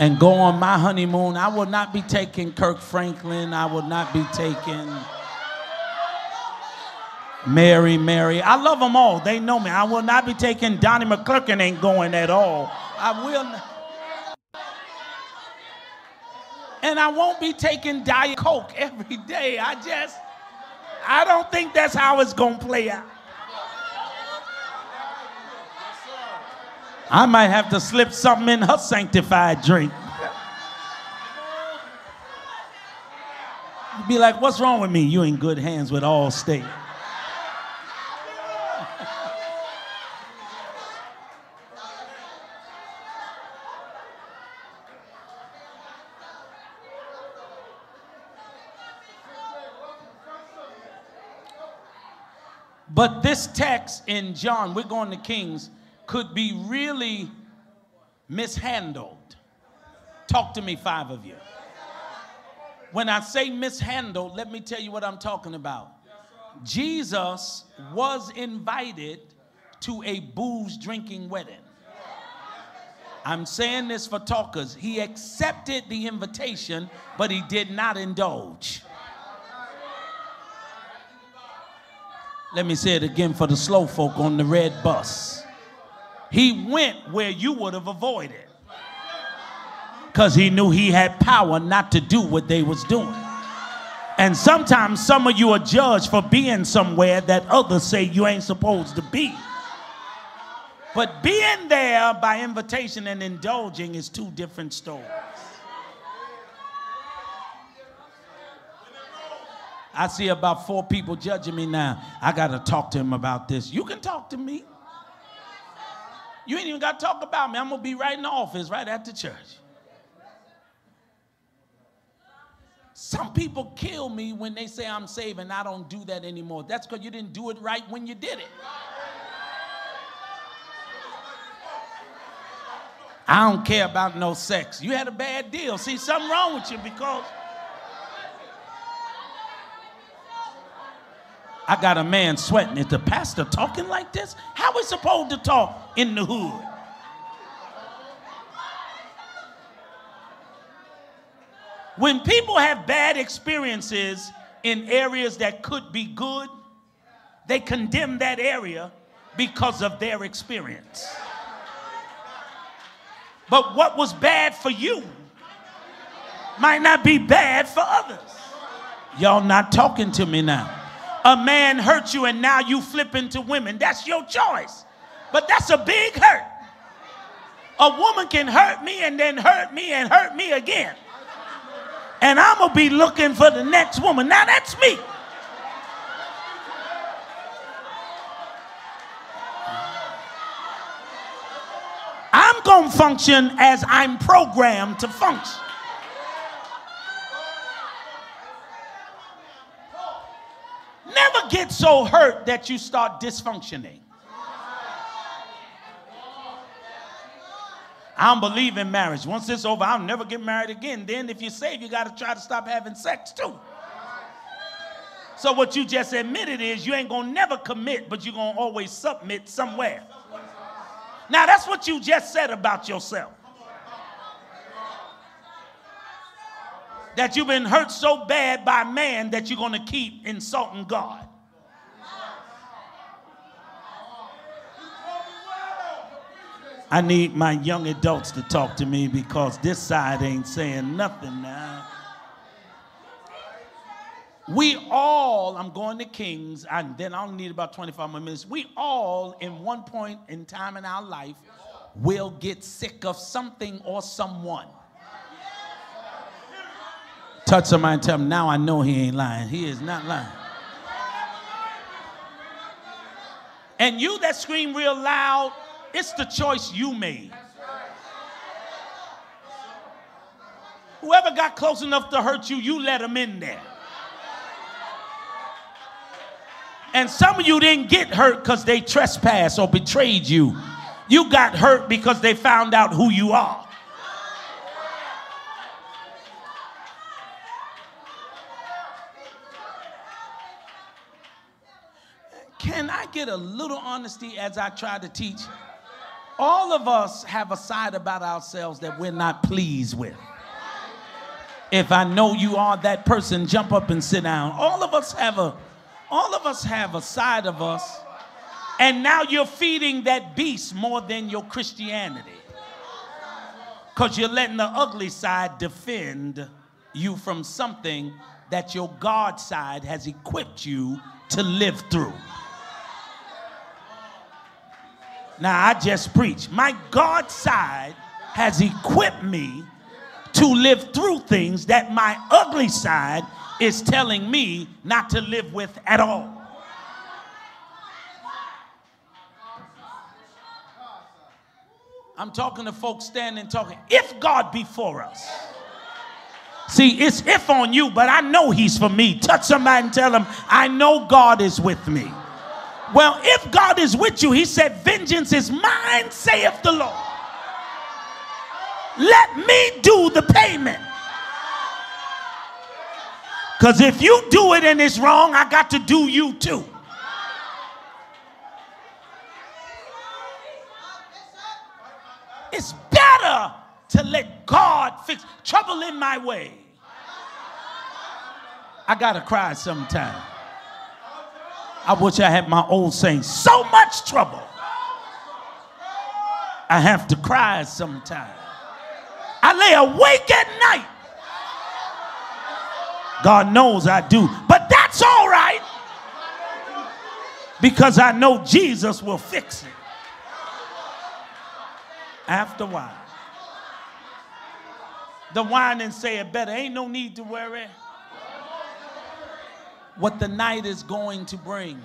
And go on my honeymoon. I will not be taking Kirk Franklin. I will not be taking Mary, Mary. I love them all. They know me. I will not be taking Donnie McClurkin ain't going at all. I will not. And I won't be taking Diet Coke every day. I just, I don't think that's how it's going to play out. I might have to slip something in her sanctified drink. Be like, what's wrong with me? You in good hands with Allstate. But this text in John, we're going to Kings, could be really mishandled. Talk to me, five of you. When I say mishandled, let me tell you what I'm talking about. Jesus was invited to a booze drinking wedding. I'm saying this for talkers. He accepted the invitation, but he did not indulge. Let me say it again for the slow folk on the red bus. He went where you would have avoided because he knew he had power not to do what they was doing. And sometimes some of you are judged for being somewhere that others say you ain't supposed to be. But being there by invitation and indulging is two different stories. I see about four people judging me now. I got to talk to him about this. You can talk to me. You ain't even got to talk about me. I'm going to be right in the office, right at the church. Some people kill me when they say I'm saved and I don't do that anymore. That's because you didn't do it right when you did it. I don't care about no sex. You had a bad deal. See, something wrong with you because I got a man sweating. Is the pastor talking like this? How we supposed to talk in the hood? When people have bad experiences in areas that could be good, they condemn that area because of their experience. But what was bad for you might not be bad for others. Y'all not talking to me now a man hurt you and now you flip into women. That's your choice. But that's a big hurt. A woman can hurt me and then hurt me and hurt me again. And I'm going to be looking for the next woman. Now that's me. I'm going to function as I'm programmed to function. Never get so hurt that you start dysfunctioning. I don't believe in marriage. Once it's over, I'll never get married again. Then, if you're saved, you got to try to stop having sex too. So, what you just admitted is you ain't gonna never commit, but you're gonna always submit somewhere. Now, that's what you just said about yourself. That you've been hurt so bad by man that you're going to keep insulting God. I need my young adults to talk to me because this side ain't saying nothing now. We all, I'm going to Kings, and then I'll need about 25 more minutes. We all, in one point in time in our life, will get sick of something or someone. Touch somebody and tell him, now I know he ain't lying. He is not lying. And you that scream real loud, it's the choice you made. Whoever got close enough to hurt you, you let them in there. And some of you didn't get hurt because they trespassed or betrayed you. You got hurt because they found out who you are. can I get a little honesty as I try to teach? All of us have a side about ourselves that we're not pleased with. If I know you are that person, jump up and sit down. All of us have a all of us have a side of us. And now you're feeding that beast more than your Christianity. Because you're letting the ugly side defend you from something that your God side has equipped you to live through. Now, I just preach. My God side has equipped me to live through things that my ugly side is telling me not to live with at all. I'm talking to folks standing talking. If God be for us. See, it's if on you, but I know He's for me. Touch somebody and tell them, I know God is with me. Well, if God is with you, He said, Vengeance is mine, saith the Lord. Let me do the payment. Because if you do it and it's wrong, I got to do you too. It's better to let God fix trouble in my way. I gotta cry sometime. I wish I had my old saints. So much trouble. I have to cry sometimes. I lay awake at night. God knows I do. But that's all right. Because I know Jesus will fix it. After while. The wine and say it better. Ain't no need to worry what the night is going to bring.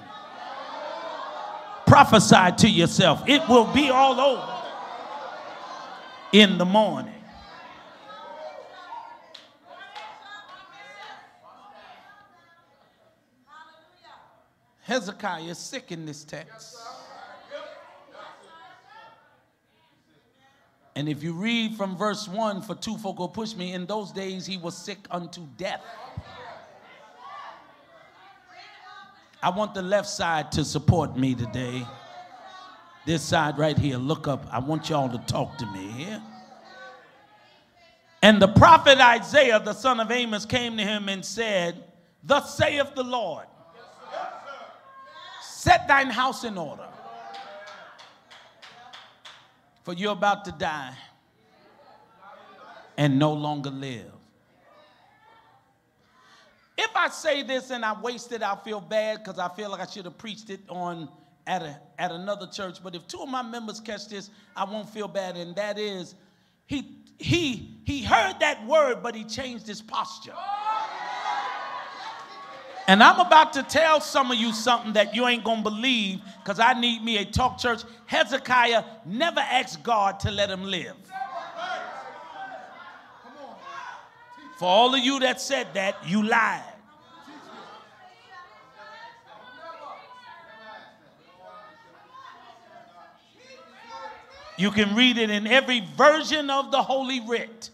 Prophesy to yourself. It will be all over in the morning. Hezekiah is sick in this text. And if you read from verse 1, for two folk will push me, in those days he was sick unto death. I want the left side to support me today. This side right here, look up. I want y'all to talk to me here. And the prophet Isaiah, the son of Amos, came to him and said, Thus saith the Lord, set thine house in order, for you're about to die and no longer live. If I say this and I waste it, I feel bad because I feel like I should have preached it on at, a, at another church. But if two of my members catch this, I won't feel bad. And that is, he, he, he heard that word, but he changed his posture. And I'm about to tell some of you something that you ain't gonna believe because I need me a talk church. Hezekiah never asked God to let him live. For all of you that said that, you lied. You can read it in every version of the Holy Writ.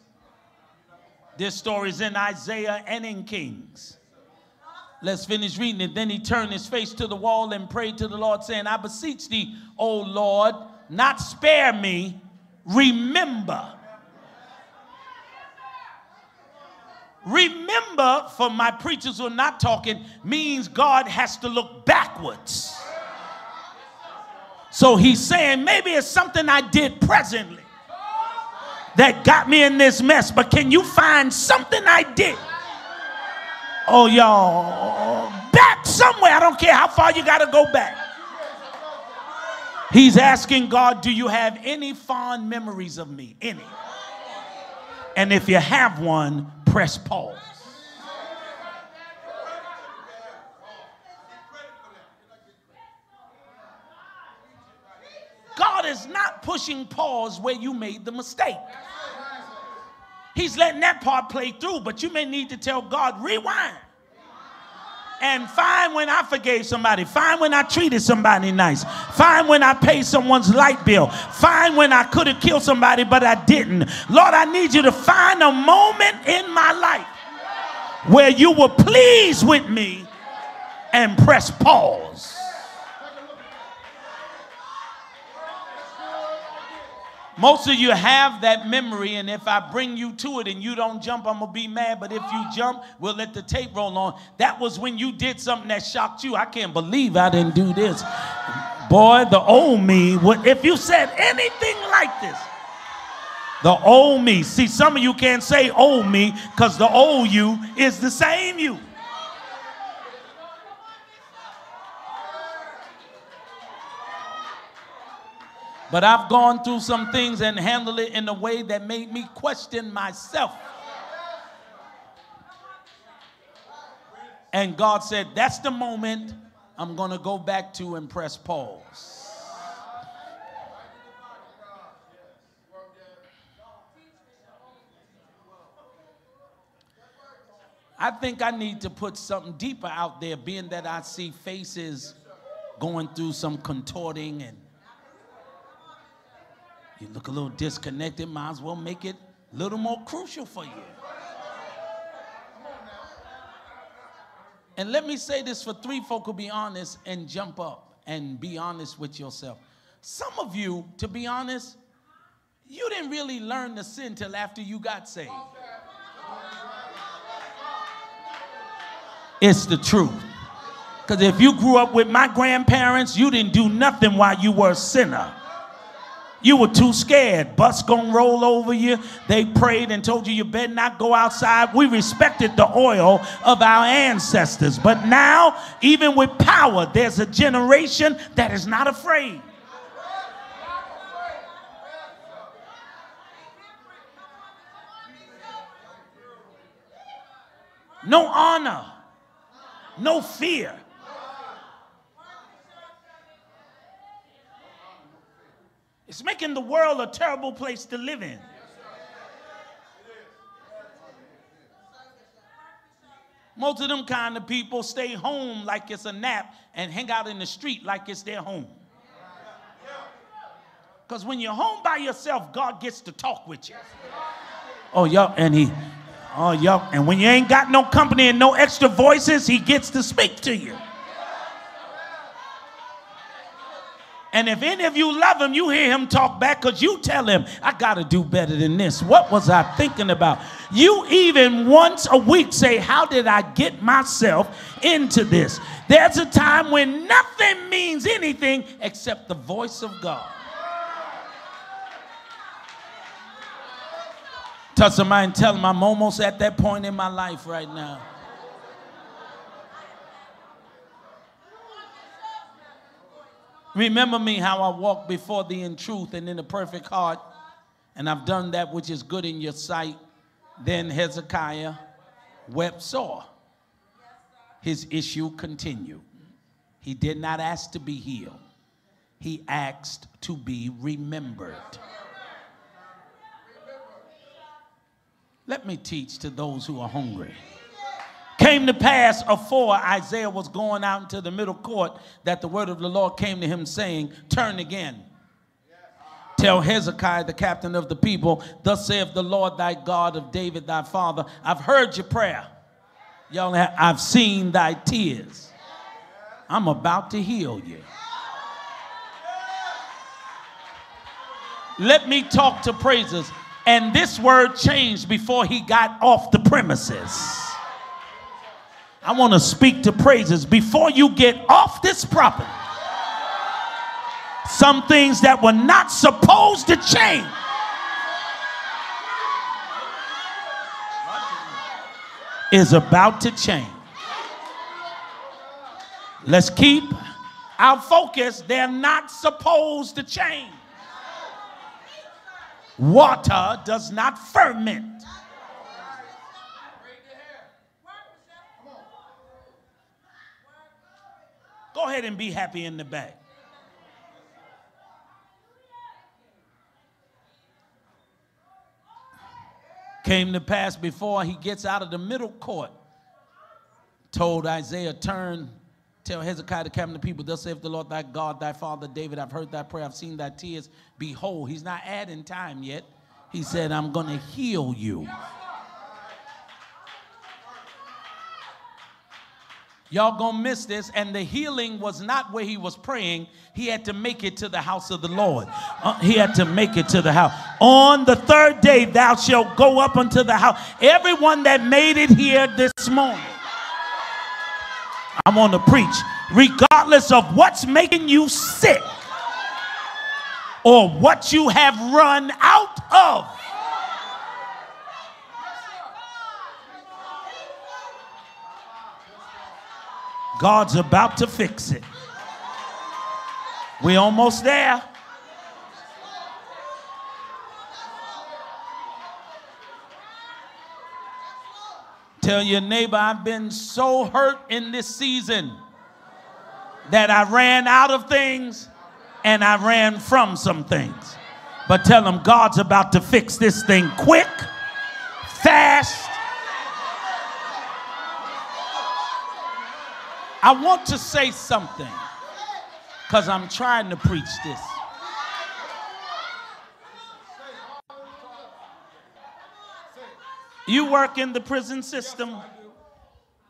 This story is in Isaiah and in Kings. Let's finish reading it. Then he turned his face to the wall and prayed to the Lord, saying, I beseech thee, O Lord, not spare me, remember Remember, for my preachers who are not talking, means God has to look backwards. So he's saying maybe it's something I did presently that got me in this mess, but can you find something I did? Oh, y'all, back somewhere. I don't care how far you got to go back. He's asking God, Do you have any fond memories of me? Any? And if you have one, press pause. God is not pushing pause where you made the mistake. He's letting that part play through, but you may need to tell God, rewind and find when I forgave somebody, find when I treated somebody nice, find when I paid someone's light bill, find when I could have killed somebody but I didn't. Lord, I need you to find a moment in my life where you were pleased with me and press pause. Most of you have that memory, and if I bring you to it and you don't jump, I'm gonna be mad. But if you jump, we'll let the tape roll on. That was when you did something that shocked you. I can't believe I didn't do this. Boy, the old me would, if you said anything like this, the old me. See, some of you can't say old me because the old you is the same you. But I've gone through some things and handled it in a way that made me question myself. And God said, That's the moment I'm going to go back to and press pause. I think I need to put something deeper out there, being that I see faces going through some contorting and you look a little disconnected, might as well make it a little more crucial for you. And let me say this for three folk who be honest and jump up and be honest with yourself. Some of you, to be honest, you didn't really learn the sin till after you got saved. It's the truth. Because if you grew up with my grandparents, you didn't do nothing while you were a sinner. You were too scared. Bus gonna roll over you. They prayed and told you you better not go outside. We respected the oil of our ancestors. But now, even with power, there's a generation that is not afraid. No honor, no fear. It's making the world a terrible place to live in. Most of them kind of people stay home like it's a nap and hang out in the street like it's their home. Because when you're home by yourself, God gets to talk with you. Oh, y'all, and he, oh, y'all, and when you ain't got no company and no extra voices, he gets to speak to you. And if any of you love him, you hear him talk back because you tell him, I got to do better than this. What was I thinking about? You even once a week say, How did I get myself into this? There's a time when nothing means anything except the voice of God. Touch somebody and tell them I'm almost at that point in my life right now. Remember me how I walked before thee in truth and in a perfect heart, and I've done that which is good in your sight. Then Hezekiah wept sore. His issue continued. He did not ask to be healed, he asked to be remembered. Let me teach to those who are hungry came to pass afore Isaiah was going out into the middle court that the word of the Lord came to him saying, Turn again. Tell Hezekiah, the captain of the people, Thus saith the Lord thy God of David thy father, I've heard your prayer. Y'all, I've seen thy tears. I'm about to heal you. Let me talk to praises. And this word changed before he got off the premises. I want to speak to praises before you get off this property. Some things that were not supposed to change. Is about to change. Let's keep our focus. They're not supposed to change. Water does not ferment. Go ahead and be happy in the back. Came to pass before he gets out of the middle court, told Isaiah, Turn, tell Hezekiah to come to people, Thus saith the Lord thy God, thy father David, I've heard thy prayer, I've seen thy tears. Behold, he's not adding time yet. He said, I'm going to heal you. Y'all gonna miss this. And the healing was not where he was praying. He had to make it to the house of the Lord. Uh, he had to make it to the house. On the third day, thou shalt go up unto the house. Everyone that made it here this morning, I'm want to preach, regardless of what's making you sick or what you have run out of. God's about to fix it. We're almost there. Tell your neighbor, I've been so hurt in this season that I ran out of things and I ran from some things. But tell them God's about to fix this thing quick, fast, I want to say something because I'm trying to preach this. You work in the prison system.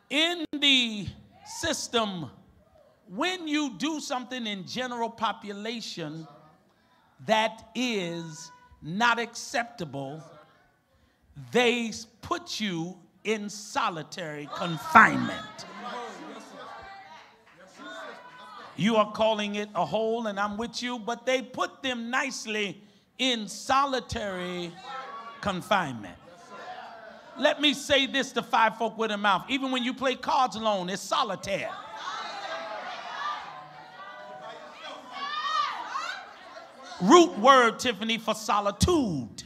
In the system, when you do something in general population that is not acceptable, they put you in solitary confinement. You are calling it a hole, and I'm with you, but they put them nicely in solitary confinement. Let me say this to five folk with a mouth. Even when you play cards alone, it's solitaire. Root word, Tiffany, for solitude.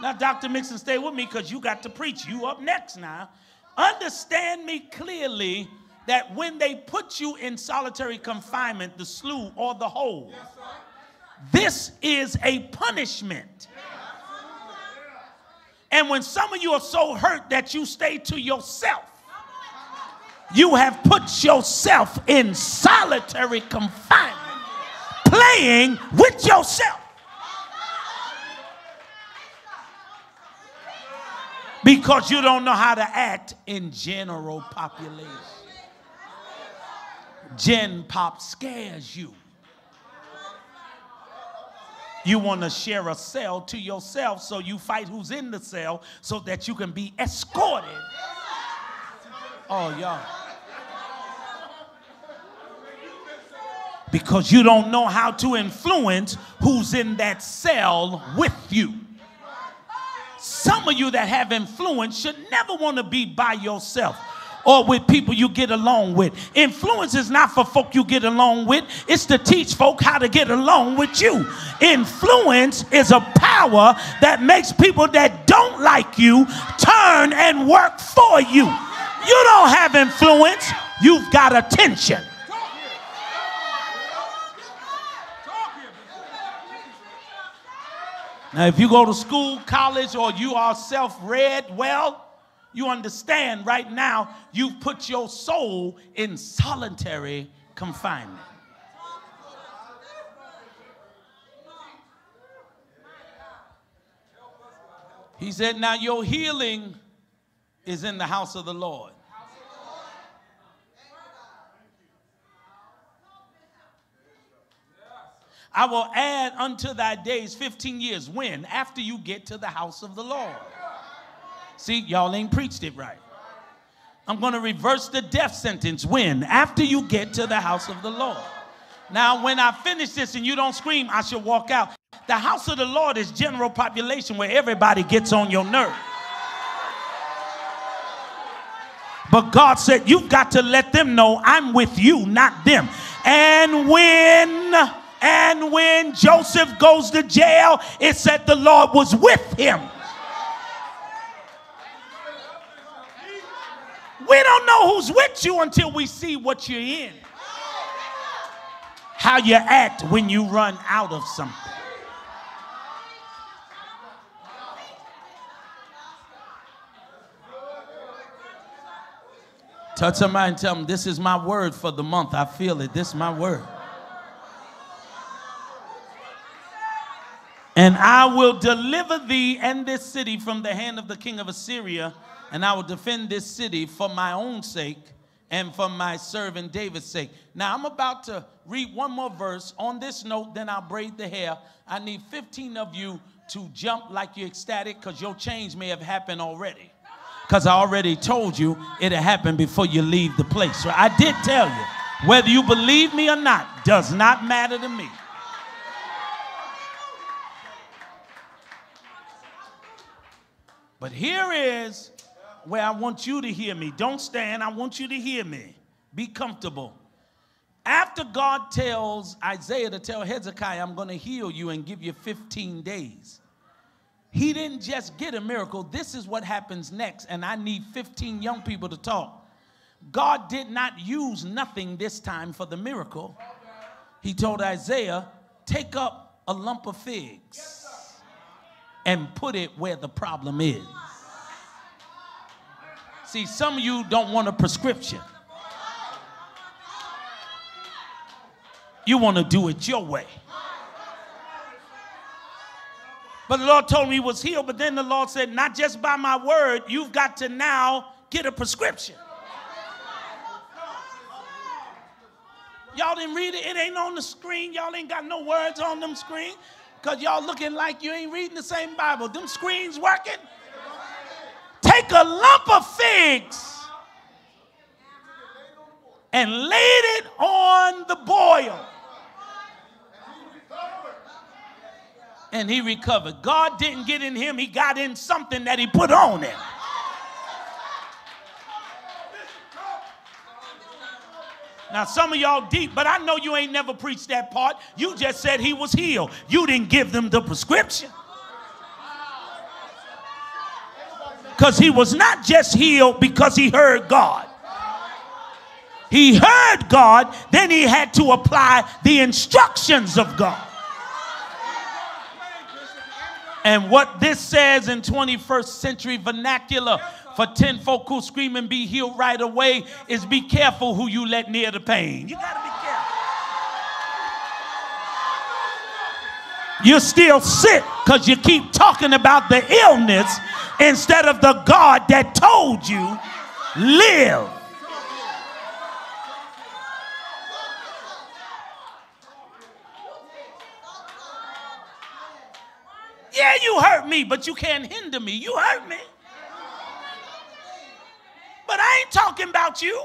Now, Dr. Mixon, stay with me because you got to preach. You up next now. Understand me clearly that when they put you in solitary confinement, the slough or the hole, this is a punishment. And when some of you are so hurt that you stay to yourself, you have put yourself in solitary confinement, playing with yourself. Because you don't know how to act in general population. Gen pop scares you. You want to share a cell to yourself, so you fight who's in the cell so that you can be escorted. Oh, y'all. Because you don't know how to influence who's in that cell with you. Some of you that have influence should never want to be by yourself or with people you get along with. Influence is not for folk you get along with, it's to teach folk how to get along with you. Influence is a power that makes people that don't like you turn and work for you. You don't have influence, you've got attention. Now, if you go to school, college, or you are self read, well, you understand right now you've put your soul in solitary confinement. He said, Now your healing is in the house of the Lord. I will add unto thy days 15 years. When? After you get to the house of the Lord. See, y'all ain't preached it right. I'm going to reverse the death sentence. When? After you get to the house of the Lord. Now, when I finish this and you don't scream, I should walk out. The house of the Lord is general population where everybody gets on your nerve. But God said, You've got to let them know I'm with you, not them. And when and when Joseph goes to jail, it said the Lord was with him. We don't know who's with you until we see what you're in. How you act when you run out of something. Touch somebody and tell them, This is my word for the month. I feel it. This is my word. And I will deliver thee and this city from the hand of the king of Assyria, and I will defend this city for my own sake and for my servant David's sake. Now I'm about to read one more verse. On this note, then I'll braid the hair. I need 15 of you to jump like you're ecstatic because your change may have happened already. Because I already told you it'll happen before you leave the place. So I did tell you. Whether you believe me or not does not matter to me. But here is where I want you to hear me. Don't stand, I want you to hear me. Be comfortable. After God tells Isaiah to tell Hezekiah, I'm going to heal you and give you 15 days, he didn't just get a miracle. This is what happens next, and I need 15 young people to talk. God did not use nothing this time for the miracle. He told Isaiah, Take up a lump of figs and put it where the problem is. See, some of you don't want a prescription. You want to do it your way. But the Lord told me he was healed, but then the Lord said, Not just by my word, you've got to now get a prescription. Y'all didn't read it, it ain't on the screen. Y'all ain't got no words on them screen because y'all looking like you ain't reading the same Bible. Them screens working? Take a lump of figs and laid it on the boil. And he recovered. God didn't get in him, he got in something that he put on him. Now, some of y'all deep, but I know you ain't never preached that part. You just said he was healed. You didn't give them the prescription. Because he was not just healed because he heard God. He heard God, then he had to apply the instructions of God. And what this says in 21st century vernacular for 10 folk who scream and be healed right away is be careful who you let near the pain. You gotta be careful. You're still sick because you keep talking about the illness instead of the God that told you, live. Yeah, you hurt me, but you can't hinder me. You hurt me. But I ain't talking about you.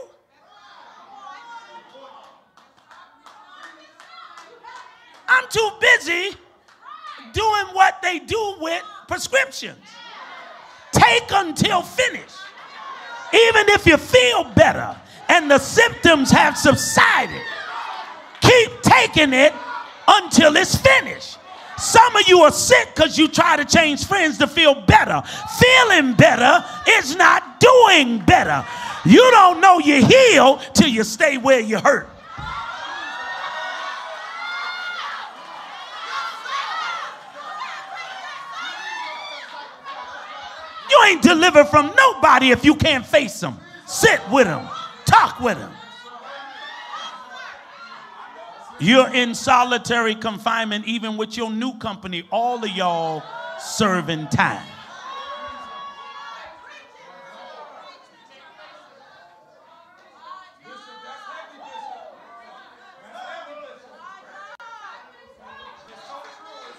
I'm too busy doing what they do with prescriptions. Take until finish. Even if you feel better and the symptoms have subsided, keep taking it until it's finished. Some of you are sick because you try to change friends to feel better. Feeling better is not doing better. You don't know you're healed till you stay where you hurt. Ain't delivered from nobody if you can't face them. Sit with them, talk with them. You're in solitary confinement, even with your new company, all of y'all serving time.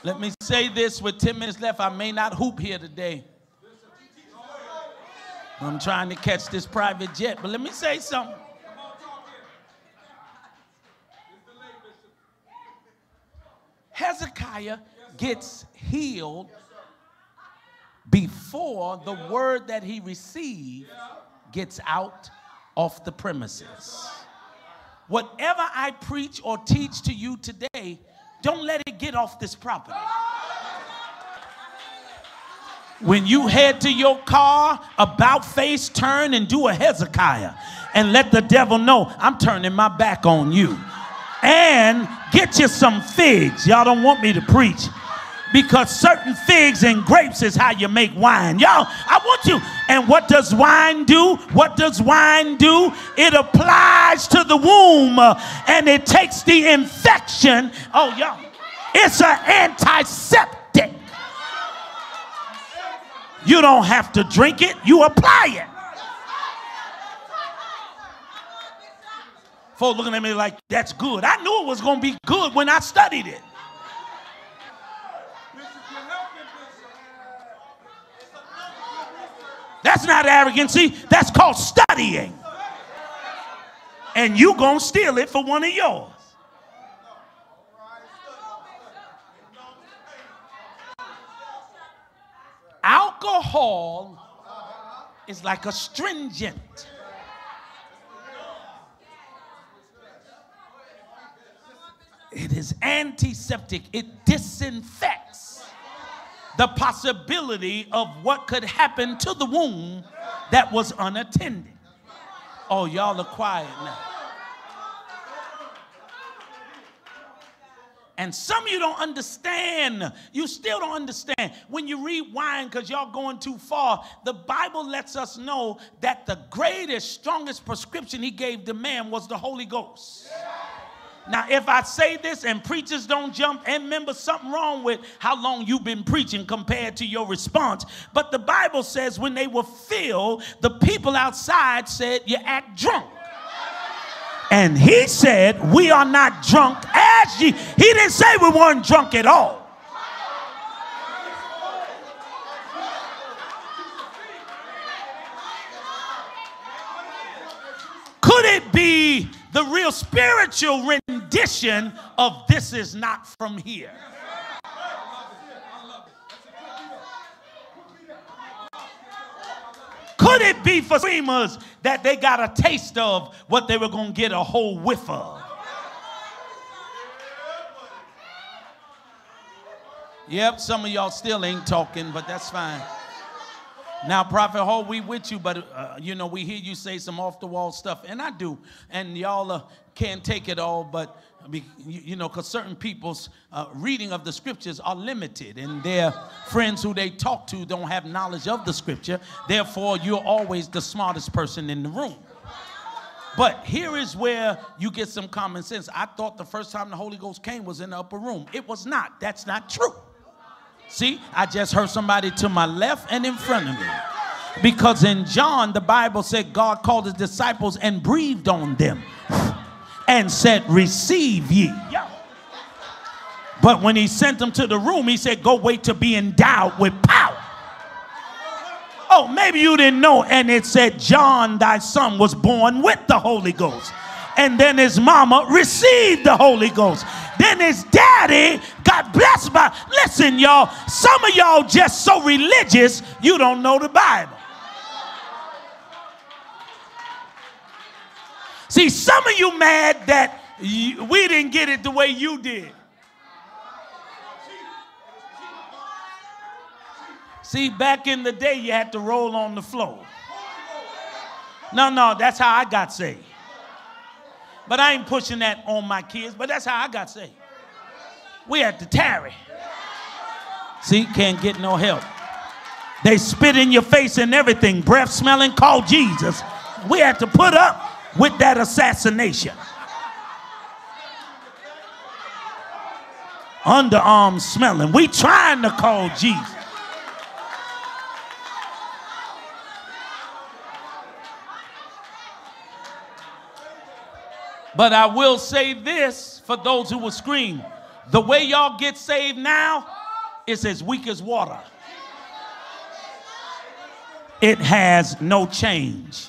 Let me say this with 10 minutes left. I may not hoop here today. I'm trying to catch this private jet, but let me say something. Hezekiah gets healed before the word that he received gets out off the premises. Whatever I preach or teach to you today, don't let it get off this property. When you head to your car, about face turn and do a Hezekiah and let the devil know I'm turning my back on you. And get you some figs. Y'all don't want me to preach because certain figs and grapes is how you make wine. Y'all, I want you. And what does wine do? What does wine do? It applies to the womb uh, and it takes the infection. Oh, y'all, it's an antiseptic. You don't have to drink it, you apply it. Folks looking at me like, that's good. I knew it was going to be good when I studied it. That's not arrogancy, that's called studying. And you going to steal it for one of yours. Alcohol is like astringent. It is antiseptic. It disinfects the possibility of what could happen to the womb that was unattended. Oh, y'all are quiet now. And some of you don't understand. You still don't understand. When you read wine, because y'all going too far, the Bible lets us know that the greatest, strongest prescription he gave the man was the Holy Ghost. Now, if I say this and preachers don't jump, and remember something wrong with how long you've been preaching compared to your response. But the Bible says when they were filled, the people outside said, You act drunk. And he said, We are not drunk as ye. He didn't say we weren't drunk at all. Could it be the real spiritual rendition of this is not from here? Could it be for dreamers that they got a taste of what they were going to get a whole whiff of? Yep, some of y'all still ain't talking, but that's fine. Now, Prophet Hall, we with you, but uh, you know we hear you say some off the wall stuff, and I do, and y'all uh, can't take it all, but you, you know, because certain people's uh, reading of the scriptures are limited, and their friends who they talk to don't have knowledge of the scripture. Therefore, you're always the smartest person in the room. But here is where you get some common sense. I thought the first time the Holy Ghost came was in the upper room. It was not. That's not true. See, I just heard somebody to my left and in front of me. Because in John, the Bible said God called his disciples and breathed on them and said, Receive ye. But when he sent them to the room, he said, Go wait to be endowed with power. Oh, maybe you didn't know. And it said, John, thy son, was born with the Holy Ghost. And then his mama received the Holy Ghost. Then his daddy got blessed by. Listen, y'all, some of y'all just so religious, you don't know the Bible. See, some of you mad that we didn't get it the way you did. See, back in the day, you had to roll on the floor. No, no, that's how I got saved. But I ain't pushing that on my kids, but that's how I got saved. We had to tarry. See, can't get no help. They spit in your face and everything, breath smelling, call Jesus. We had to put up with that assassination. Underarm smelling. We trying to call Jesus. But I will say this for those who will scream the way y'all get saved now is as weak as water, it has no change.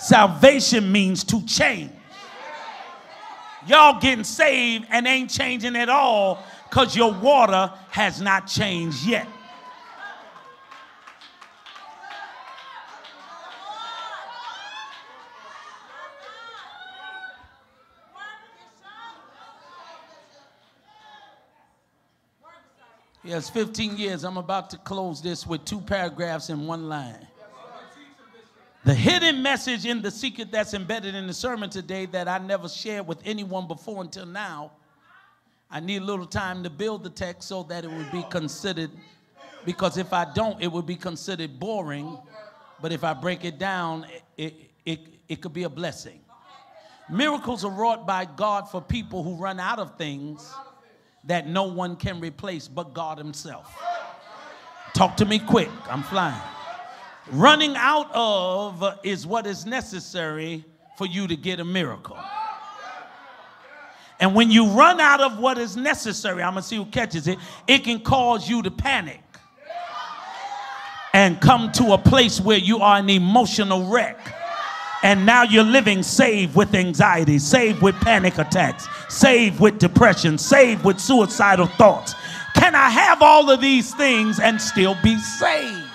Salvation means to change. Y'all getting saved and ain't changing at all because your water has not changed yet. Yes, 15 years. I'm about to close this with two paragraphs in one line. The hidden message in the secret that's embedded in the sermon today that I never shared with anyone before until now. I need a little time to build the text so that it would be considered, because if I don't, it would be considered boring. But if I break it down, it, it, it could be a blessing. Miracles are wrought by God for people who run out of things that no one can replace but God Himself. Talk to me quick, I'm flying. Running out of is what is necessary for you to get a miracle. And when you run out of what is necessary, I'm gonna see who catches it, it can cause you to panic and come to a place where you are an emotional wreck. And now you're living saved with anxiety, saved with panic attacks, saved with depression, saved with suicidal thoughts. Can I have all of these things and still be saved?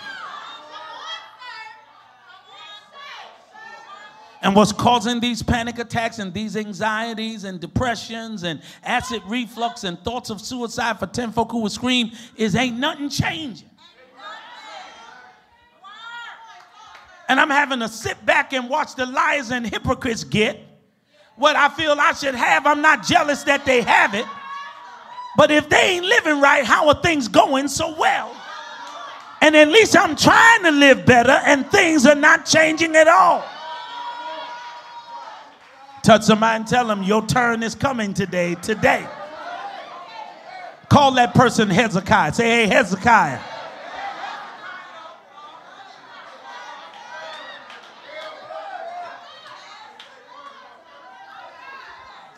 And what's causing these panic attacks and these anxieties and depressions and acid reflux and thoughts of suicide for 10 folk who would scream is ain't nothing changing. And I'm having to sit back and watch the liars and hypocrites get what I feel I should have. I'm not jealous that they have it. But if they ain't living right, how are things going so well? And at least I'm trying to live better and things are not changing at all. Touch somebody and tell them your turn is coming today. Today. Call that person Hezekiah. Say, hey, Hezekiah.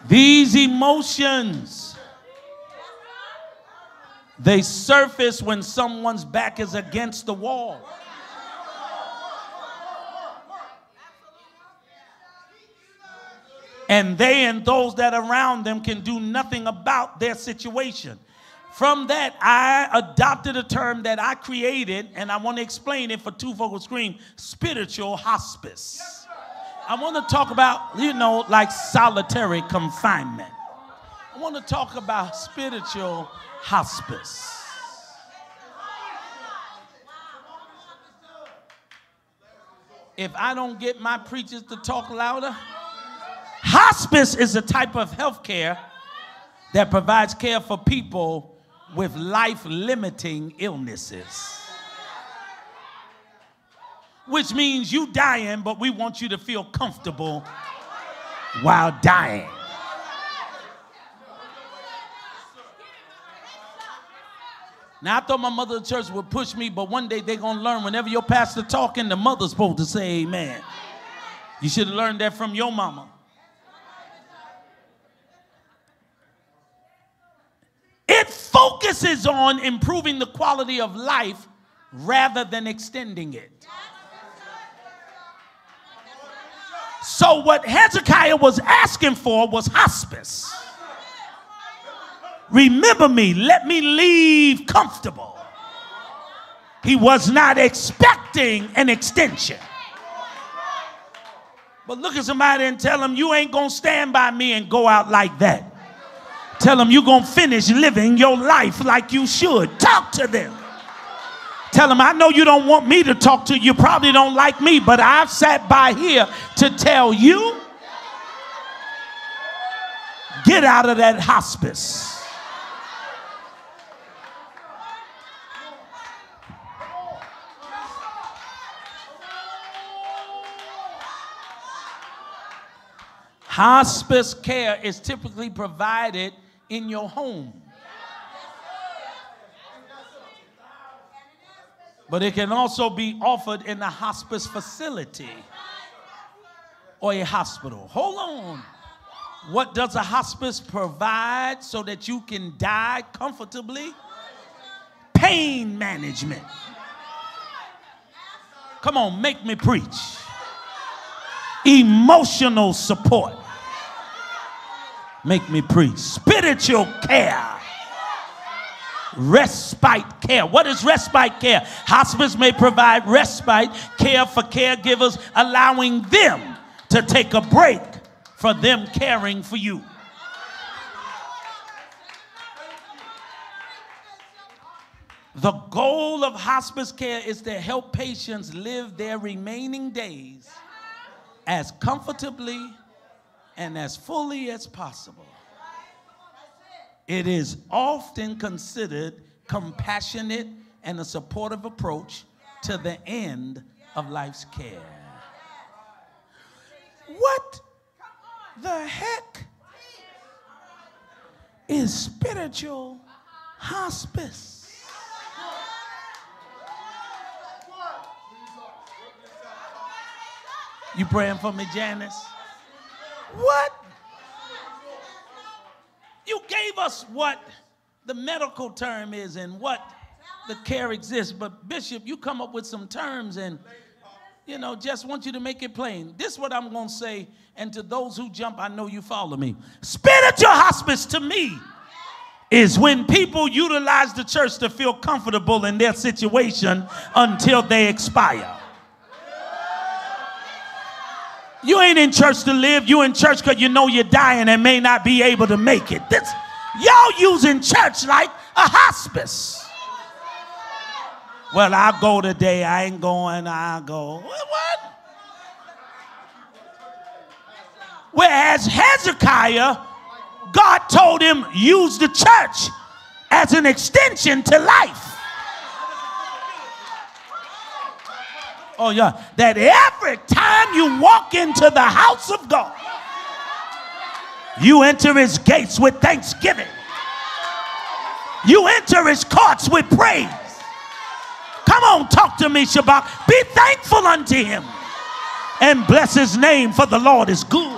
These emotions, they surface when someone's back is against the wall. And they and those that around them can do nothing about their situation. From that, I adopted a term that I created, and I want to explain it for two vocal scream spiritual hospice. I want to talk about, you know, like solitary confinement. I want to talk about spiritual hospice. If I don't get my preachers to talk louder, Hospice is a type of health care that provides care for people with life limiting illnesses. Which means you dying, but we want you to feel comfortable while dying. Now I thought my mother church would push me, but one day they're gonna learn whenever your pastor talking, the mother's supposed to say amen. You should have learned that from your mama. It focuses on improving the quality of life rather than extending it. So, what Hezekiah was asking for was hospice. Remember me, let me leave comfortable. He was not expecting an extension. But look at somebody and tell them, You ain't gonna stand by me and go out like that. Tell them you're going to finish living your life like you should. Talk to them. Tell them, I know you don't want me to talk to you. You probably don't like me, but I've sat by here to tell you get out of that hospice. Hospice care is typically provided in your home. But it can also be offered in a hospice facility or a hospital. Hold on. What does a hospice provide so that you can die comfortably? Pain management. Come on, make me preach. Emotional support Make me preach. Spiritual care. Respite care. What is respite care? Hospice may provide respite care for caregivers, allowing them to take a break for them caring for you. The goal of hospice care is to help patients live their remaining days as comfortably and as fully as possible. It is often considered compassionate and a supportive approach to the end of life's care. What the heck is spiritual hospice. You praying for me, Janice? What? You gave us what the medical term is and what the care exists, but Bishop, you come up with some terms and you know, just want you to make it plain. This is what I'm going to say, and to those who jump, I know you follow me. Spiritual hospice to me is when people utilize the church to feel comfortable in their situation until they expire. You ain't in church to live. You in church because you know you're dying and may not be able to make it. Y'all using church like a hospice. Well, I'll go today. I ain't going. I'll go. What? Whereas Hezekiah, God told him, use the church as an extension to life. Oh, yeah. That every time you walk into the house of God, you enter his gates with thanksgiving. You enter his courts with praise. Come on, talk to me, Shabbat. Be thankful unto him and bless his name, for the Lord is good.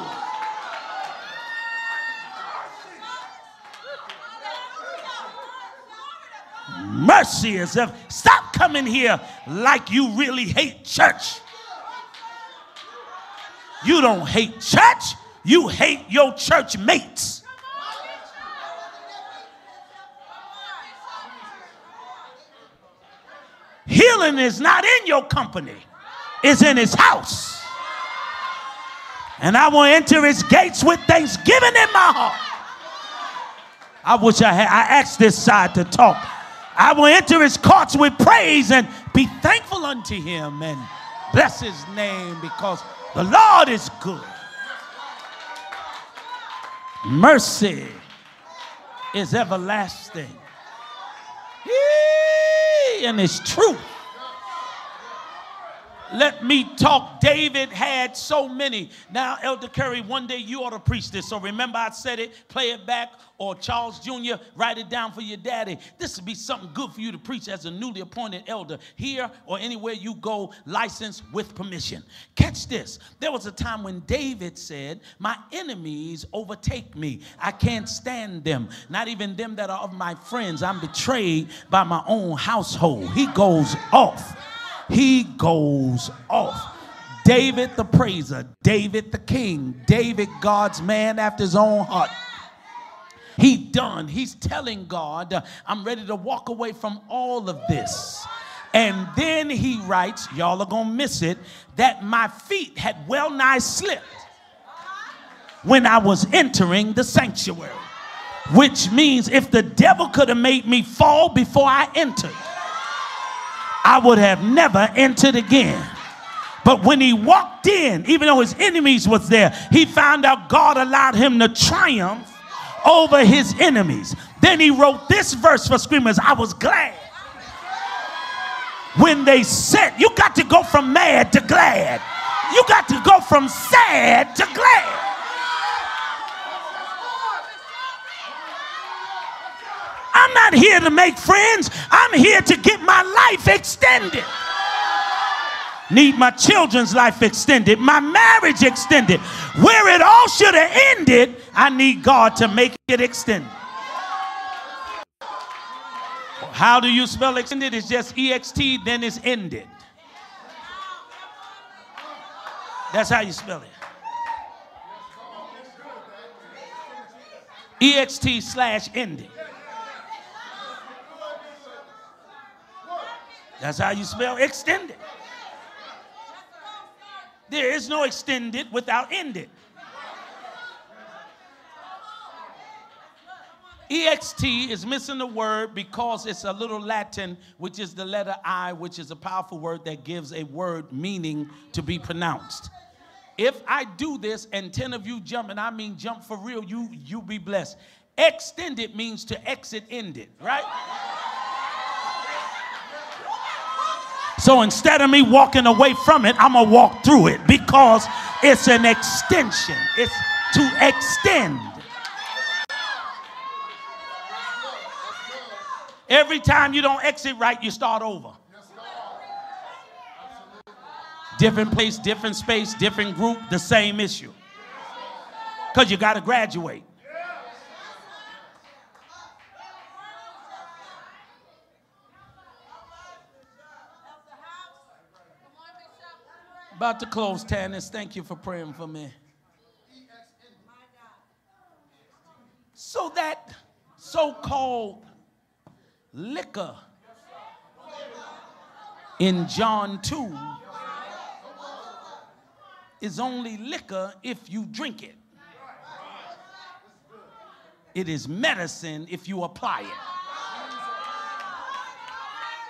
Mercy is if stop coming here like you really hate church. You don't hate church, you hate your church mates. Healing is not in your company, it's in his house. And I will enter his gates with thanksgiving in my heart. I wish I had I asked this side to talk. I will enter his courts with praise and be thankful unto him and bless his name because the Lord is good. Mercy is everlasting and it's truth. Let me talk. David had so many. Now, Elder Curry, one day you ought to preach this. So remember, I said it, play it back, or Charles Jr., write it down for your daddy. This would be something good for you to preach as a newly appointed elder here or anywhere you go, licensed with permission. Catch this. There was a time when David said, My enemies overtake me. I can't stand them, not even them that are of my friends. I'm betrayed by my own household. He goes off he goes off. David the praiser, David the king, David God's man after his own heart. He done. He's telling God, I'm ready to walk away from all of this. And then he writes, y'all are gonna miss it, that my feet had well nigh slipped when I was entering the sanctuary. Which means if the devil could have made me fall before I entered, I would have never entered again. But when he walked in, even though his enemies was there, he found out God allowed him to triumph over his enemies. Then he wrote this verse for screamers, I was glad. When they said, you got to go from mad to glad. You got to go from sad to glad. I'm not here to make friends. I'm here to get my life extended. Need my children's life extended, my marriage extended. Where it all should have ended, I need God to make it extended. How do you spell extended? It's just EXT, then it's ended. That's how you spell it. EXT slash ended. That's how you spell extended. There is no extended without ended. EXT is missing the word because it's a little Latin, which is the letter I, which is a powerful word that gives a word meaning to be pronounced. If I do this and 10 of you jump, and I mean jump for real, you you be blessed. Extended means to exit ended, right? So instead of me walking away from it, I'm going to walk through it because it's an extension, it's to extend. Every time you don't exit right, you start over. Different place, different space, different group, the same issue. Because you got to graduate. About to close, Tannis. Thank you for praying for me. So that so called liquor in John 2 is only liquor if you drink it. It is medicine if you apply it.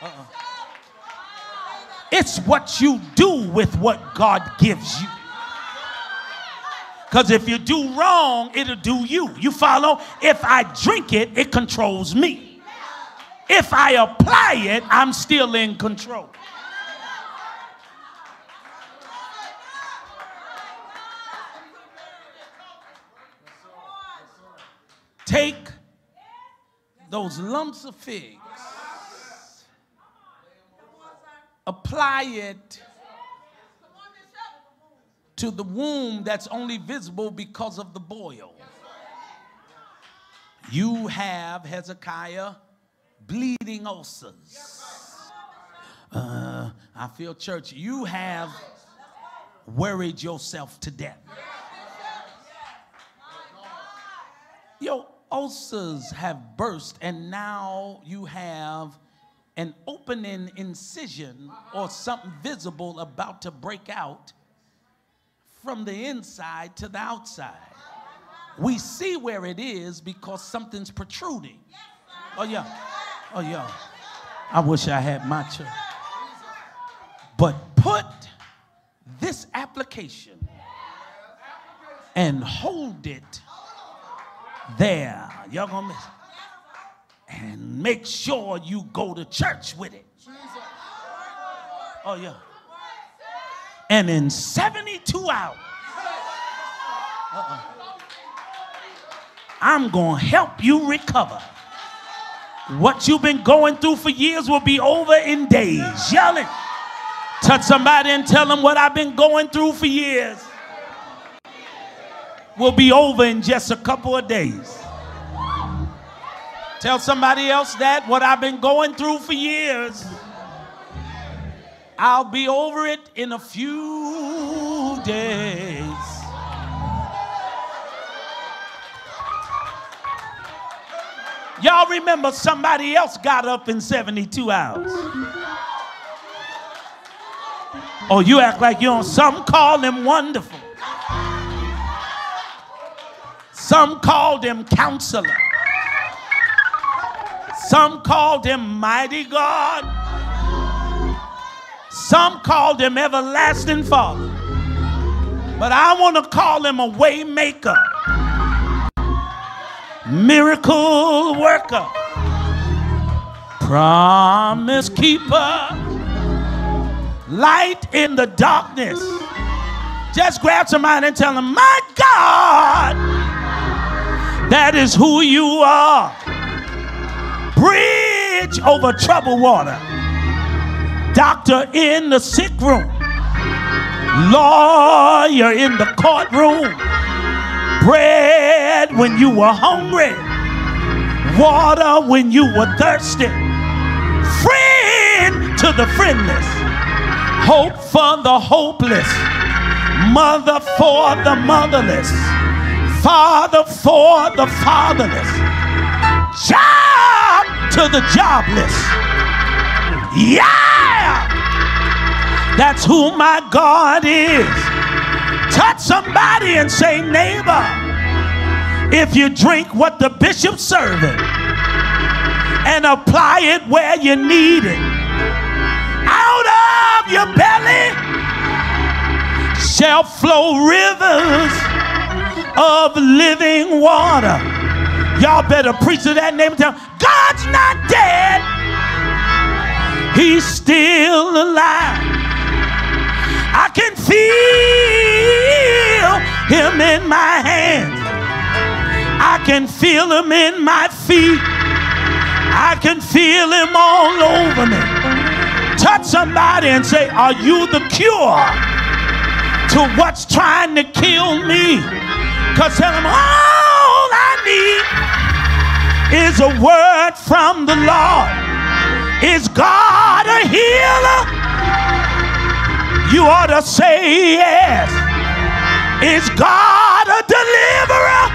Uh-uh. It's what you do with what God gives you. Because if you do wrong, it'll do you. You follow? If I drink it, it controls me. If I apply it, I'm still in control. Take those lumps of figs, apply it to the womb that's only visible because of the boil. You have, Hezekiah, bleeding ulcers. Uh, I feel church, you have worried yourself to death. Your ulcers have burst, and now you have an opening incision or something visible about to break out from the inside to the outside. We see where it is because something's protruding. Oh, yeah. Oh, yeah. I wish I had my church. But put this application and hold it there. Y'all gonna miss it. And make sure you go to church with it. Oh, yeah and in 72 hours, uh-uh, I'm going to help you recover. What you've been going through for years will be over in days. Yelling. Touch somebody and tell them what I've been going through for years will be over in just a couple of days. Tell somebody else that what I've been going through for years I'll be over it in a few days. Y'all remember somebody else got up in 72 hours. Oh, you act like you don't. Some call him wonderful. Some called him counselor. Some called him mighty God. Some called him everlasting father. But I want to call him a way maker, miracle worker, promise keeper, light in the darkness. Just grab somebody and tell them, My God, that is who you are. Bridge over troubled water. Doctor in the sick room, lawyer in the courtroom, bread when you were hungry, water when you were thirsty, friend to the friendless, hope for the hopeless, mother for the motherless, father for the fatherless, job to the jobless. Yeah! That's who my God is. Touch somebody and say, neighbor, if you drink what the bishop's serving and apply it where you need it, out of your belly shall flow rivers of living water. Y'all better preach to that neighbor. Tell God's not dead. He's still alive. I can feel him in my hands. I can feel him in my feet. I can feel him all over me. Touch somebody and say, Are you the cure to what's trying to kill me? Because tell him, All I need is a word from the Lord. Is God a healer? You ought to say yes. Is God a deliverer?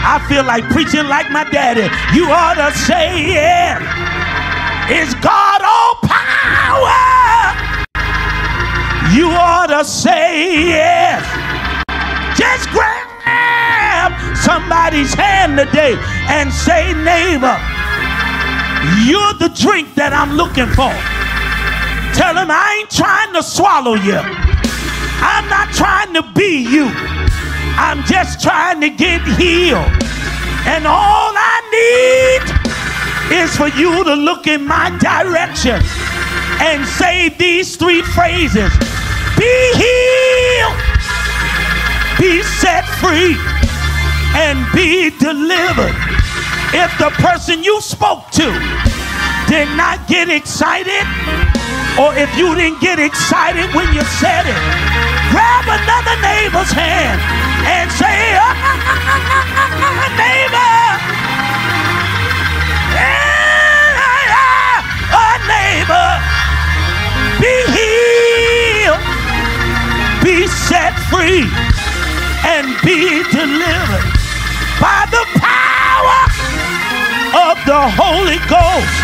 I feel like preaching like my daddy. You ought to say yes. Is God all power? You ought to say yes. Just grab somebody's hand today and say, neighbor, you're the drink that I'm looking for. Tell him I ain't trying to swallow you. I'm not trying to be you. I'm just trying to get healed. And all I need is for you to look in my direction and say these three phrases Be healed, be set free, and be delivered. If the person you spoke to did not get excited, or if you didn't get excited when you said it, grab another neighbor's hand and say, neighbor, yeah, neighbor, be healed, be set free, be delivered by the power of the Holy Ghost.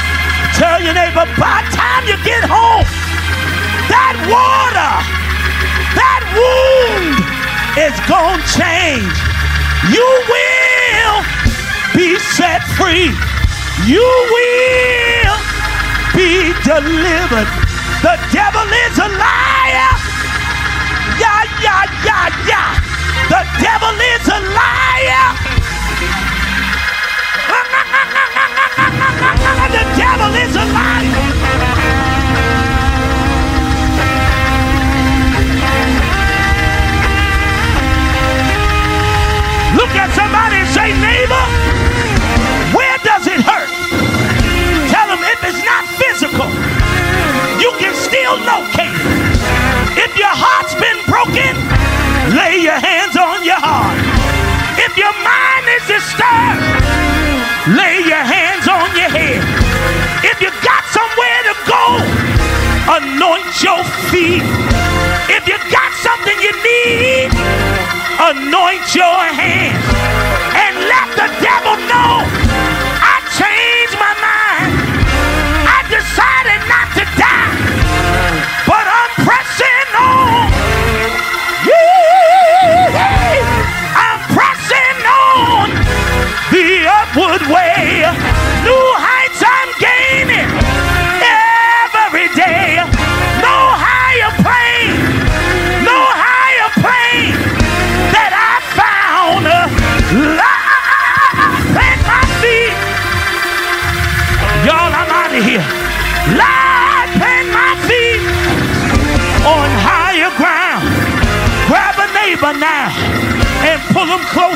Tell your neighbor, by the time you get home, that water, that wound is going to change. You will be set free. You will be delivered. The devil is a liar. Yeah, yeah, yeah, yeah. The devil is a liar. the devil is a liar. Look at somebody and say, neighbor, where does it hurt? Tell them if it's not physical, you can still locate. If your heart's been broken, lay your hands on your heart. If your mind is disturbed, Lay your hands on your head. If you got somewhere to go, anoint your feet. If you got something you need, anoint your hands and let the devil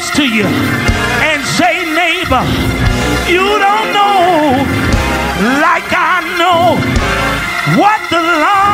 close to you and say, neighbor, you don't know like I know what the Lord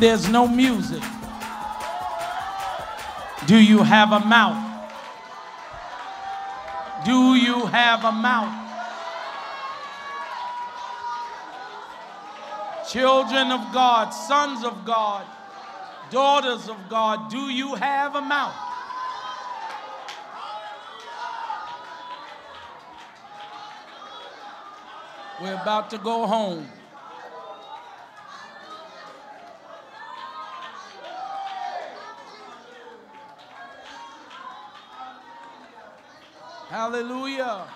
there's no music, do you have a mouth? Do you have a mouth? Children of God, sons of God, daughters of God, do you have a mouth? We're about to go home. Hallelujah.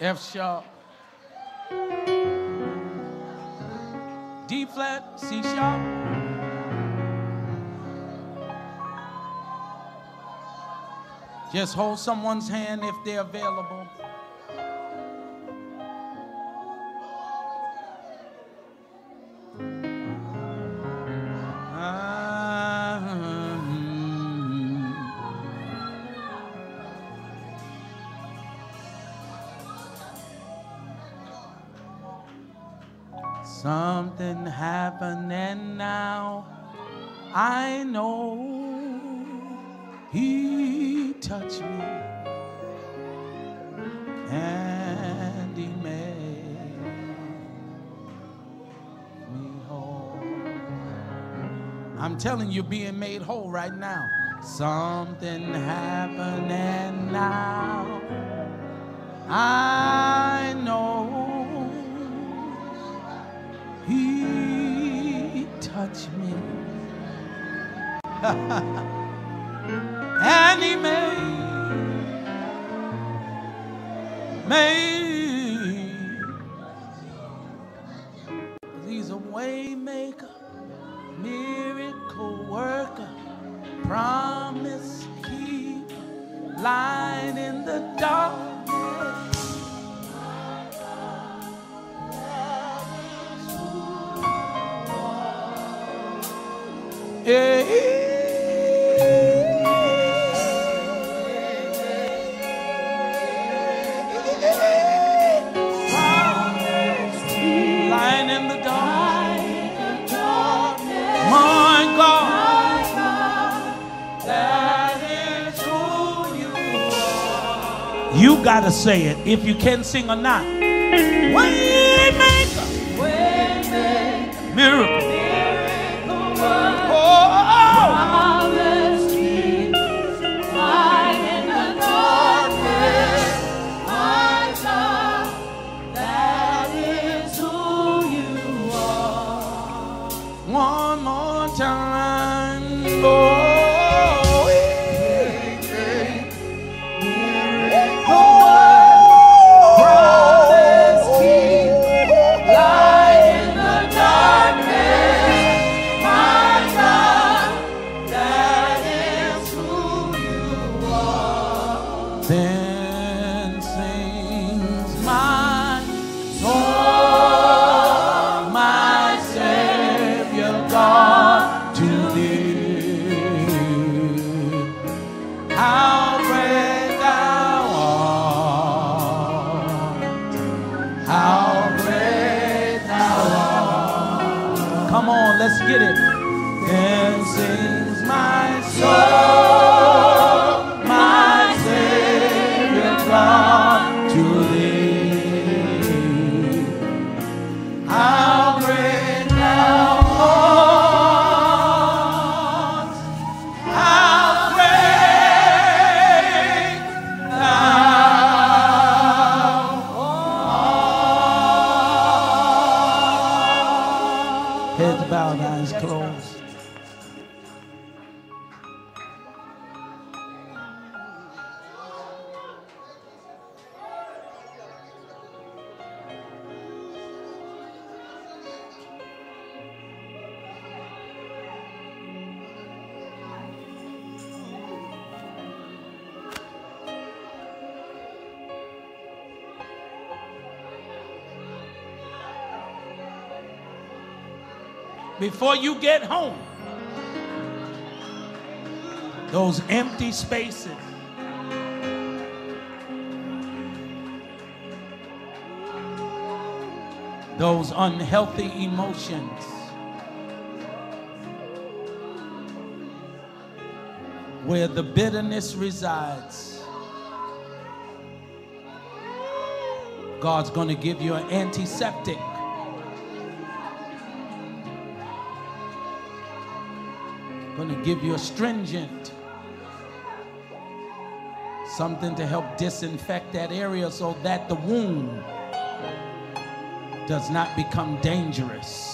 F sharp, D flat, C sharp. Just hold someone's hand if they're available. Telling you, being made whole right now. Something happened and now I know he touched me. and he made, made Gotta say it if you can sing or not. Waymaker, let's get it. Before you get home. Those empty spaces. Those unhealthy emotions. Where the bitterness resides. God's going to give you an antiseptic. Give you astringent something to help disinfect that area so that the wound does not become dangerous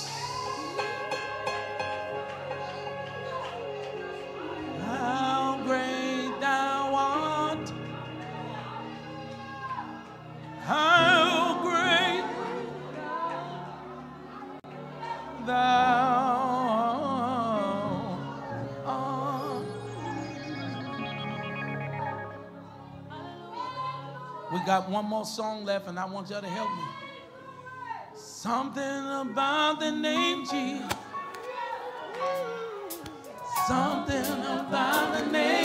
one more song left, and I want y'all to help me. Something about the name Jesus. Something about the name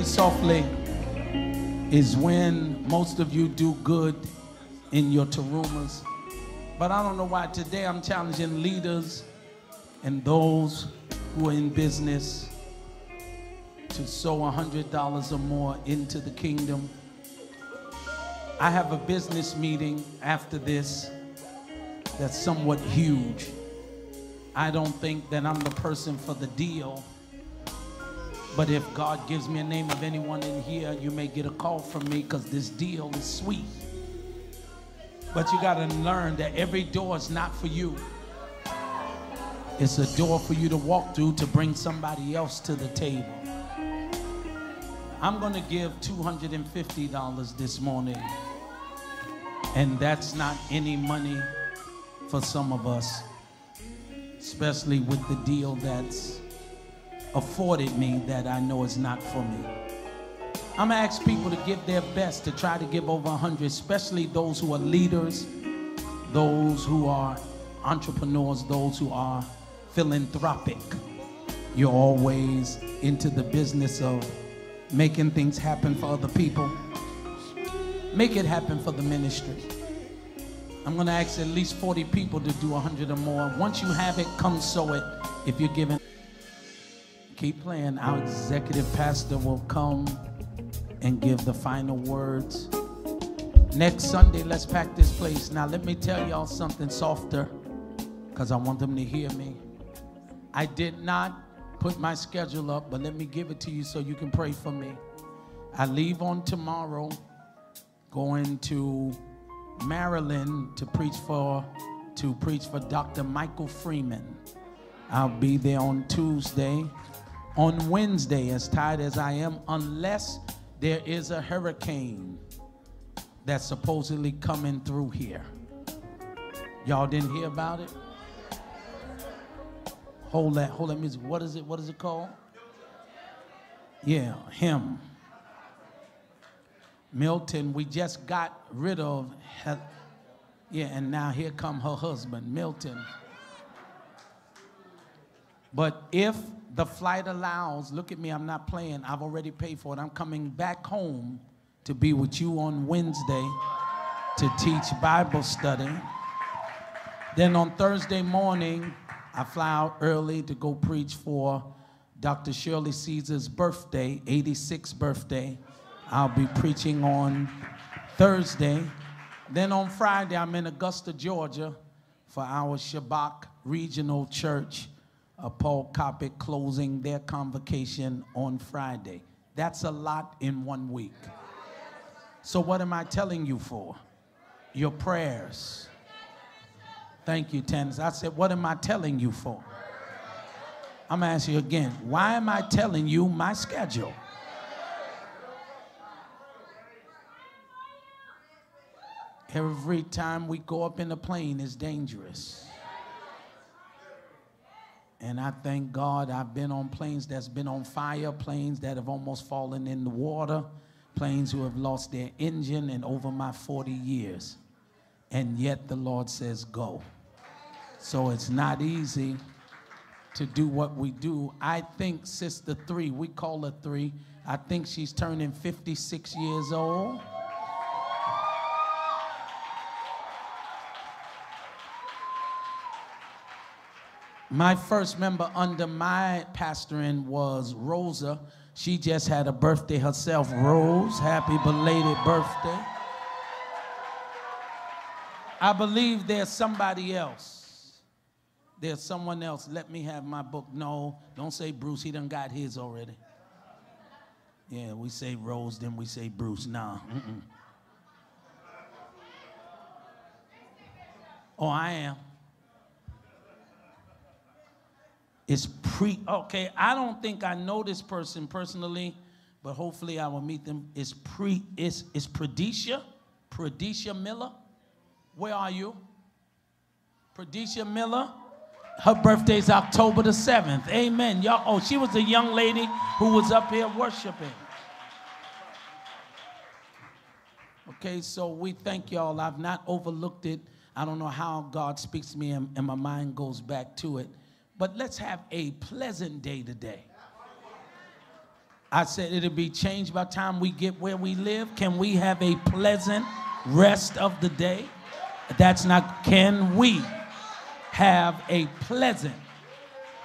Play softly, is when most of you do good in your tarumas. But I don't know why today I'm challenging leaders and those who are in business to sow a $100 or more into the kingdom. I have a business meeting after this that's somewhat huge. I don't think that I'm the person for the deal. But if God gives me a name of anyone in here, you may get a call from me because this deal is sweet. But you got to learn that every door is not for you. It's a door for you to walk through to bring somebody else to the table. I'm going to give $250 this morning. And that's not any money for some of us, especially with the deal that's afforded me that I know is not for me. I'm gonna ask people to give their best to try to give over 100, especially those who are leaders, those who are entrepreneurs, those who are philanthropic. You're always into the business of making things happen for other people. Make it happen for the ministry. I'm going to ask at least 40 people to do 100 or more. Once you have it, come sow it. If you're giving, keep playing. Our executive pastor will come and give the final words. Next Sunday, let's pack this place. Now, let me tell y'all something softer because I want them to hear me. I did not put my schedule up, but let me give it to you so you can pray for me. I leave on tomorrow, going to Maryland to preach for to preach for Dr. Michael Freeman. I'll be there on Tuesday. On Wednesday, as tired as I am, unless there is a hurricane that's supposedly coming through here. Y'all didn't hear about it? Hold that, hold that music. What is it? What is it called? Yeah, him. Milton, we just got rid of, yeah, and now here come her husband, Milton. But if the flight allows, look at me, I'm not playing. I've already paid for it. I'm coming back home to be with you on Wednesday to teach Bible study. Then on Thursday morning, I fly out early to go preach for Dr. Shirley Caesar's birthday, 86th birthday. I'll be preaching on Thursday. Then on Friday, I'm in Augusta, Georgia for our Shabbat Regional Church. Paul Coppett closing their convocation on Friday. That's a lot in one week. So, what am I telling you for? Your prayers. Thank you, Tennis. I said, What am I telling you for? I'm to ask you again. Why am I telling you my schedule? Every time we go up in a plane is dangerous. And I thank God I've been on planes that's been on fire, planes that have almost fallen in the water, planes who have lost their engine in over my 40 years. And yet the Lord says, go. So it's not easy to do what we do. I think Sister Three, we call her Three, I think she's turning 56 years old. My first member under my pastoring was Rosa. She just had a birthday herself. Rose, happy belated birthday. I believe there's somebody else. There's someone else. Let me have my book. No, don't say Bruce. He done got his already. Yeah, we say Rose, then we say Bruce. Nah. Mm-mm. Oh, I am. It's pre, okay, I don't think I know this person personally, but hopefully I will meet them. It's pre, it's, it's Pradisha, Pradisha Miller. Where are you? Pradisha Miller. Her birthday's October the 7th. Amen. Y'all, oh, she was a young lady who was up here worshiping. Okay, so we thank y'all. I've not overlooked it. I don't know how God speaks to me and, and my mind goes back to it. But let's have a pleasant day today. I said it'll be changed by time we get where we live. Can we have a pleasant rest of the day? That's not, can we have a pleasant?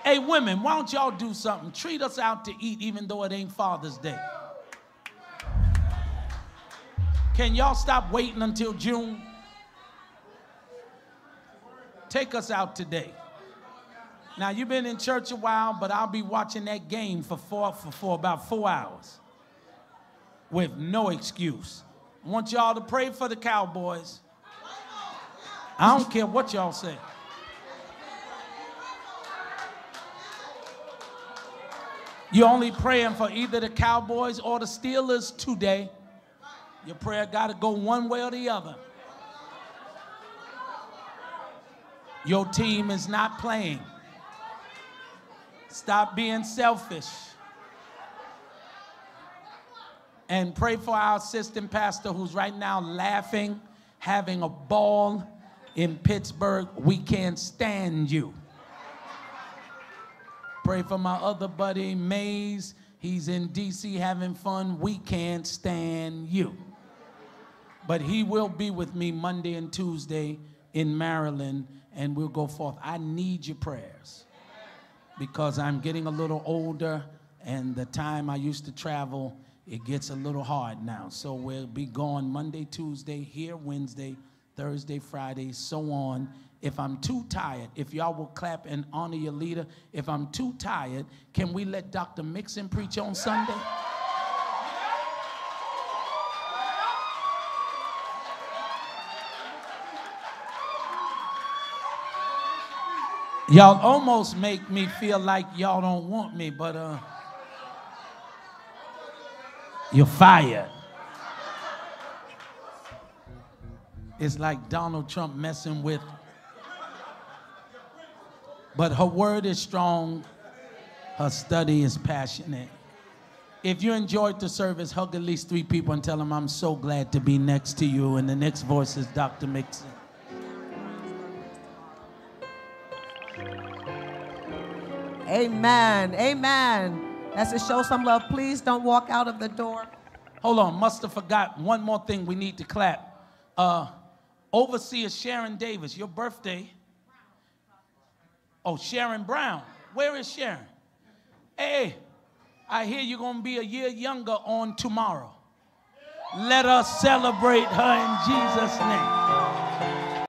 Hey, women, why don't y'all do something? Treat us out to eat even though it ain't Father's Day. Can y'all stop waiting until June? Take us out today. Now you've been in church a while, but I'll be watching that game for four for, for about four hours with no excuse. I want y'all to pray for the Cowboys. I don't care what y'all say. You're only praying for either the Cowboys or the Steelers today. Your prayer got to go one way or the other. Your team is not playing. Stop being selfish. And pray for our assistant pastor who's right now laughing, having a ball in Pittsburgh. We can't stand you. Pray for my other buddy, Mays. He's in DC having fun. We can't stand you. But he will be with me Monday and Tuesday in Maryland, and we'll go forth. I need your prayers because I'm getting a little older, and the time I used to travel, it gets a little hard now. So we'll be gone Monday, Tuesday, here Wednesday, Thursday, Friday, so on. If I'm too tired, if y'all will clap and honor your leader, if I'm too tired, can we let Dr. Mixon preach on Sunday? Y'all almost make me feel like y'all don't want me, but uh, you're fired. It's like Donald Trump messing with. But her word is strong, her study is passionate. If you enjoyed the service, hug at least three people and tell them I'm so glad to be next to you. And the next voice is Dr. Mixon. Amen. Amen. That's to show some love. Please don't walk out of the door. Hold on, must have forgot one more thing we need to clap. Uh, Overseer Sharon Davis, your birthday. Oh, Sharon Brown. Where is Sharon? Hey, I hear you're going to be a year younger on tomorrow. Let us celebrate her in Jesus' name.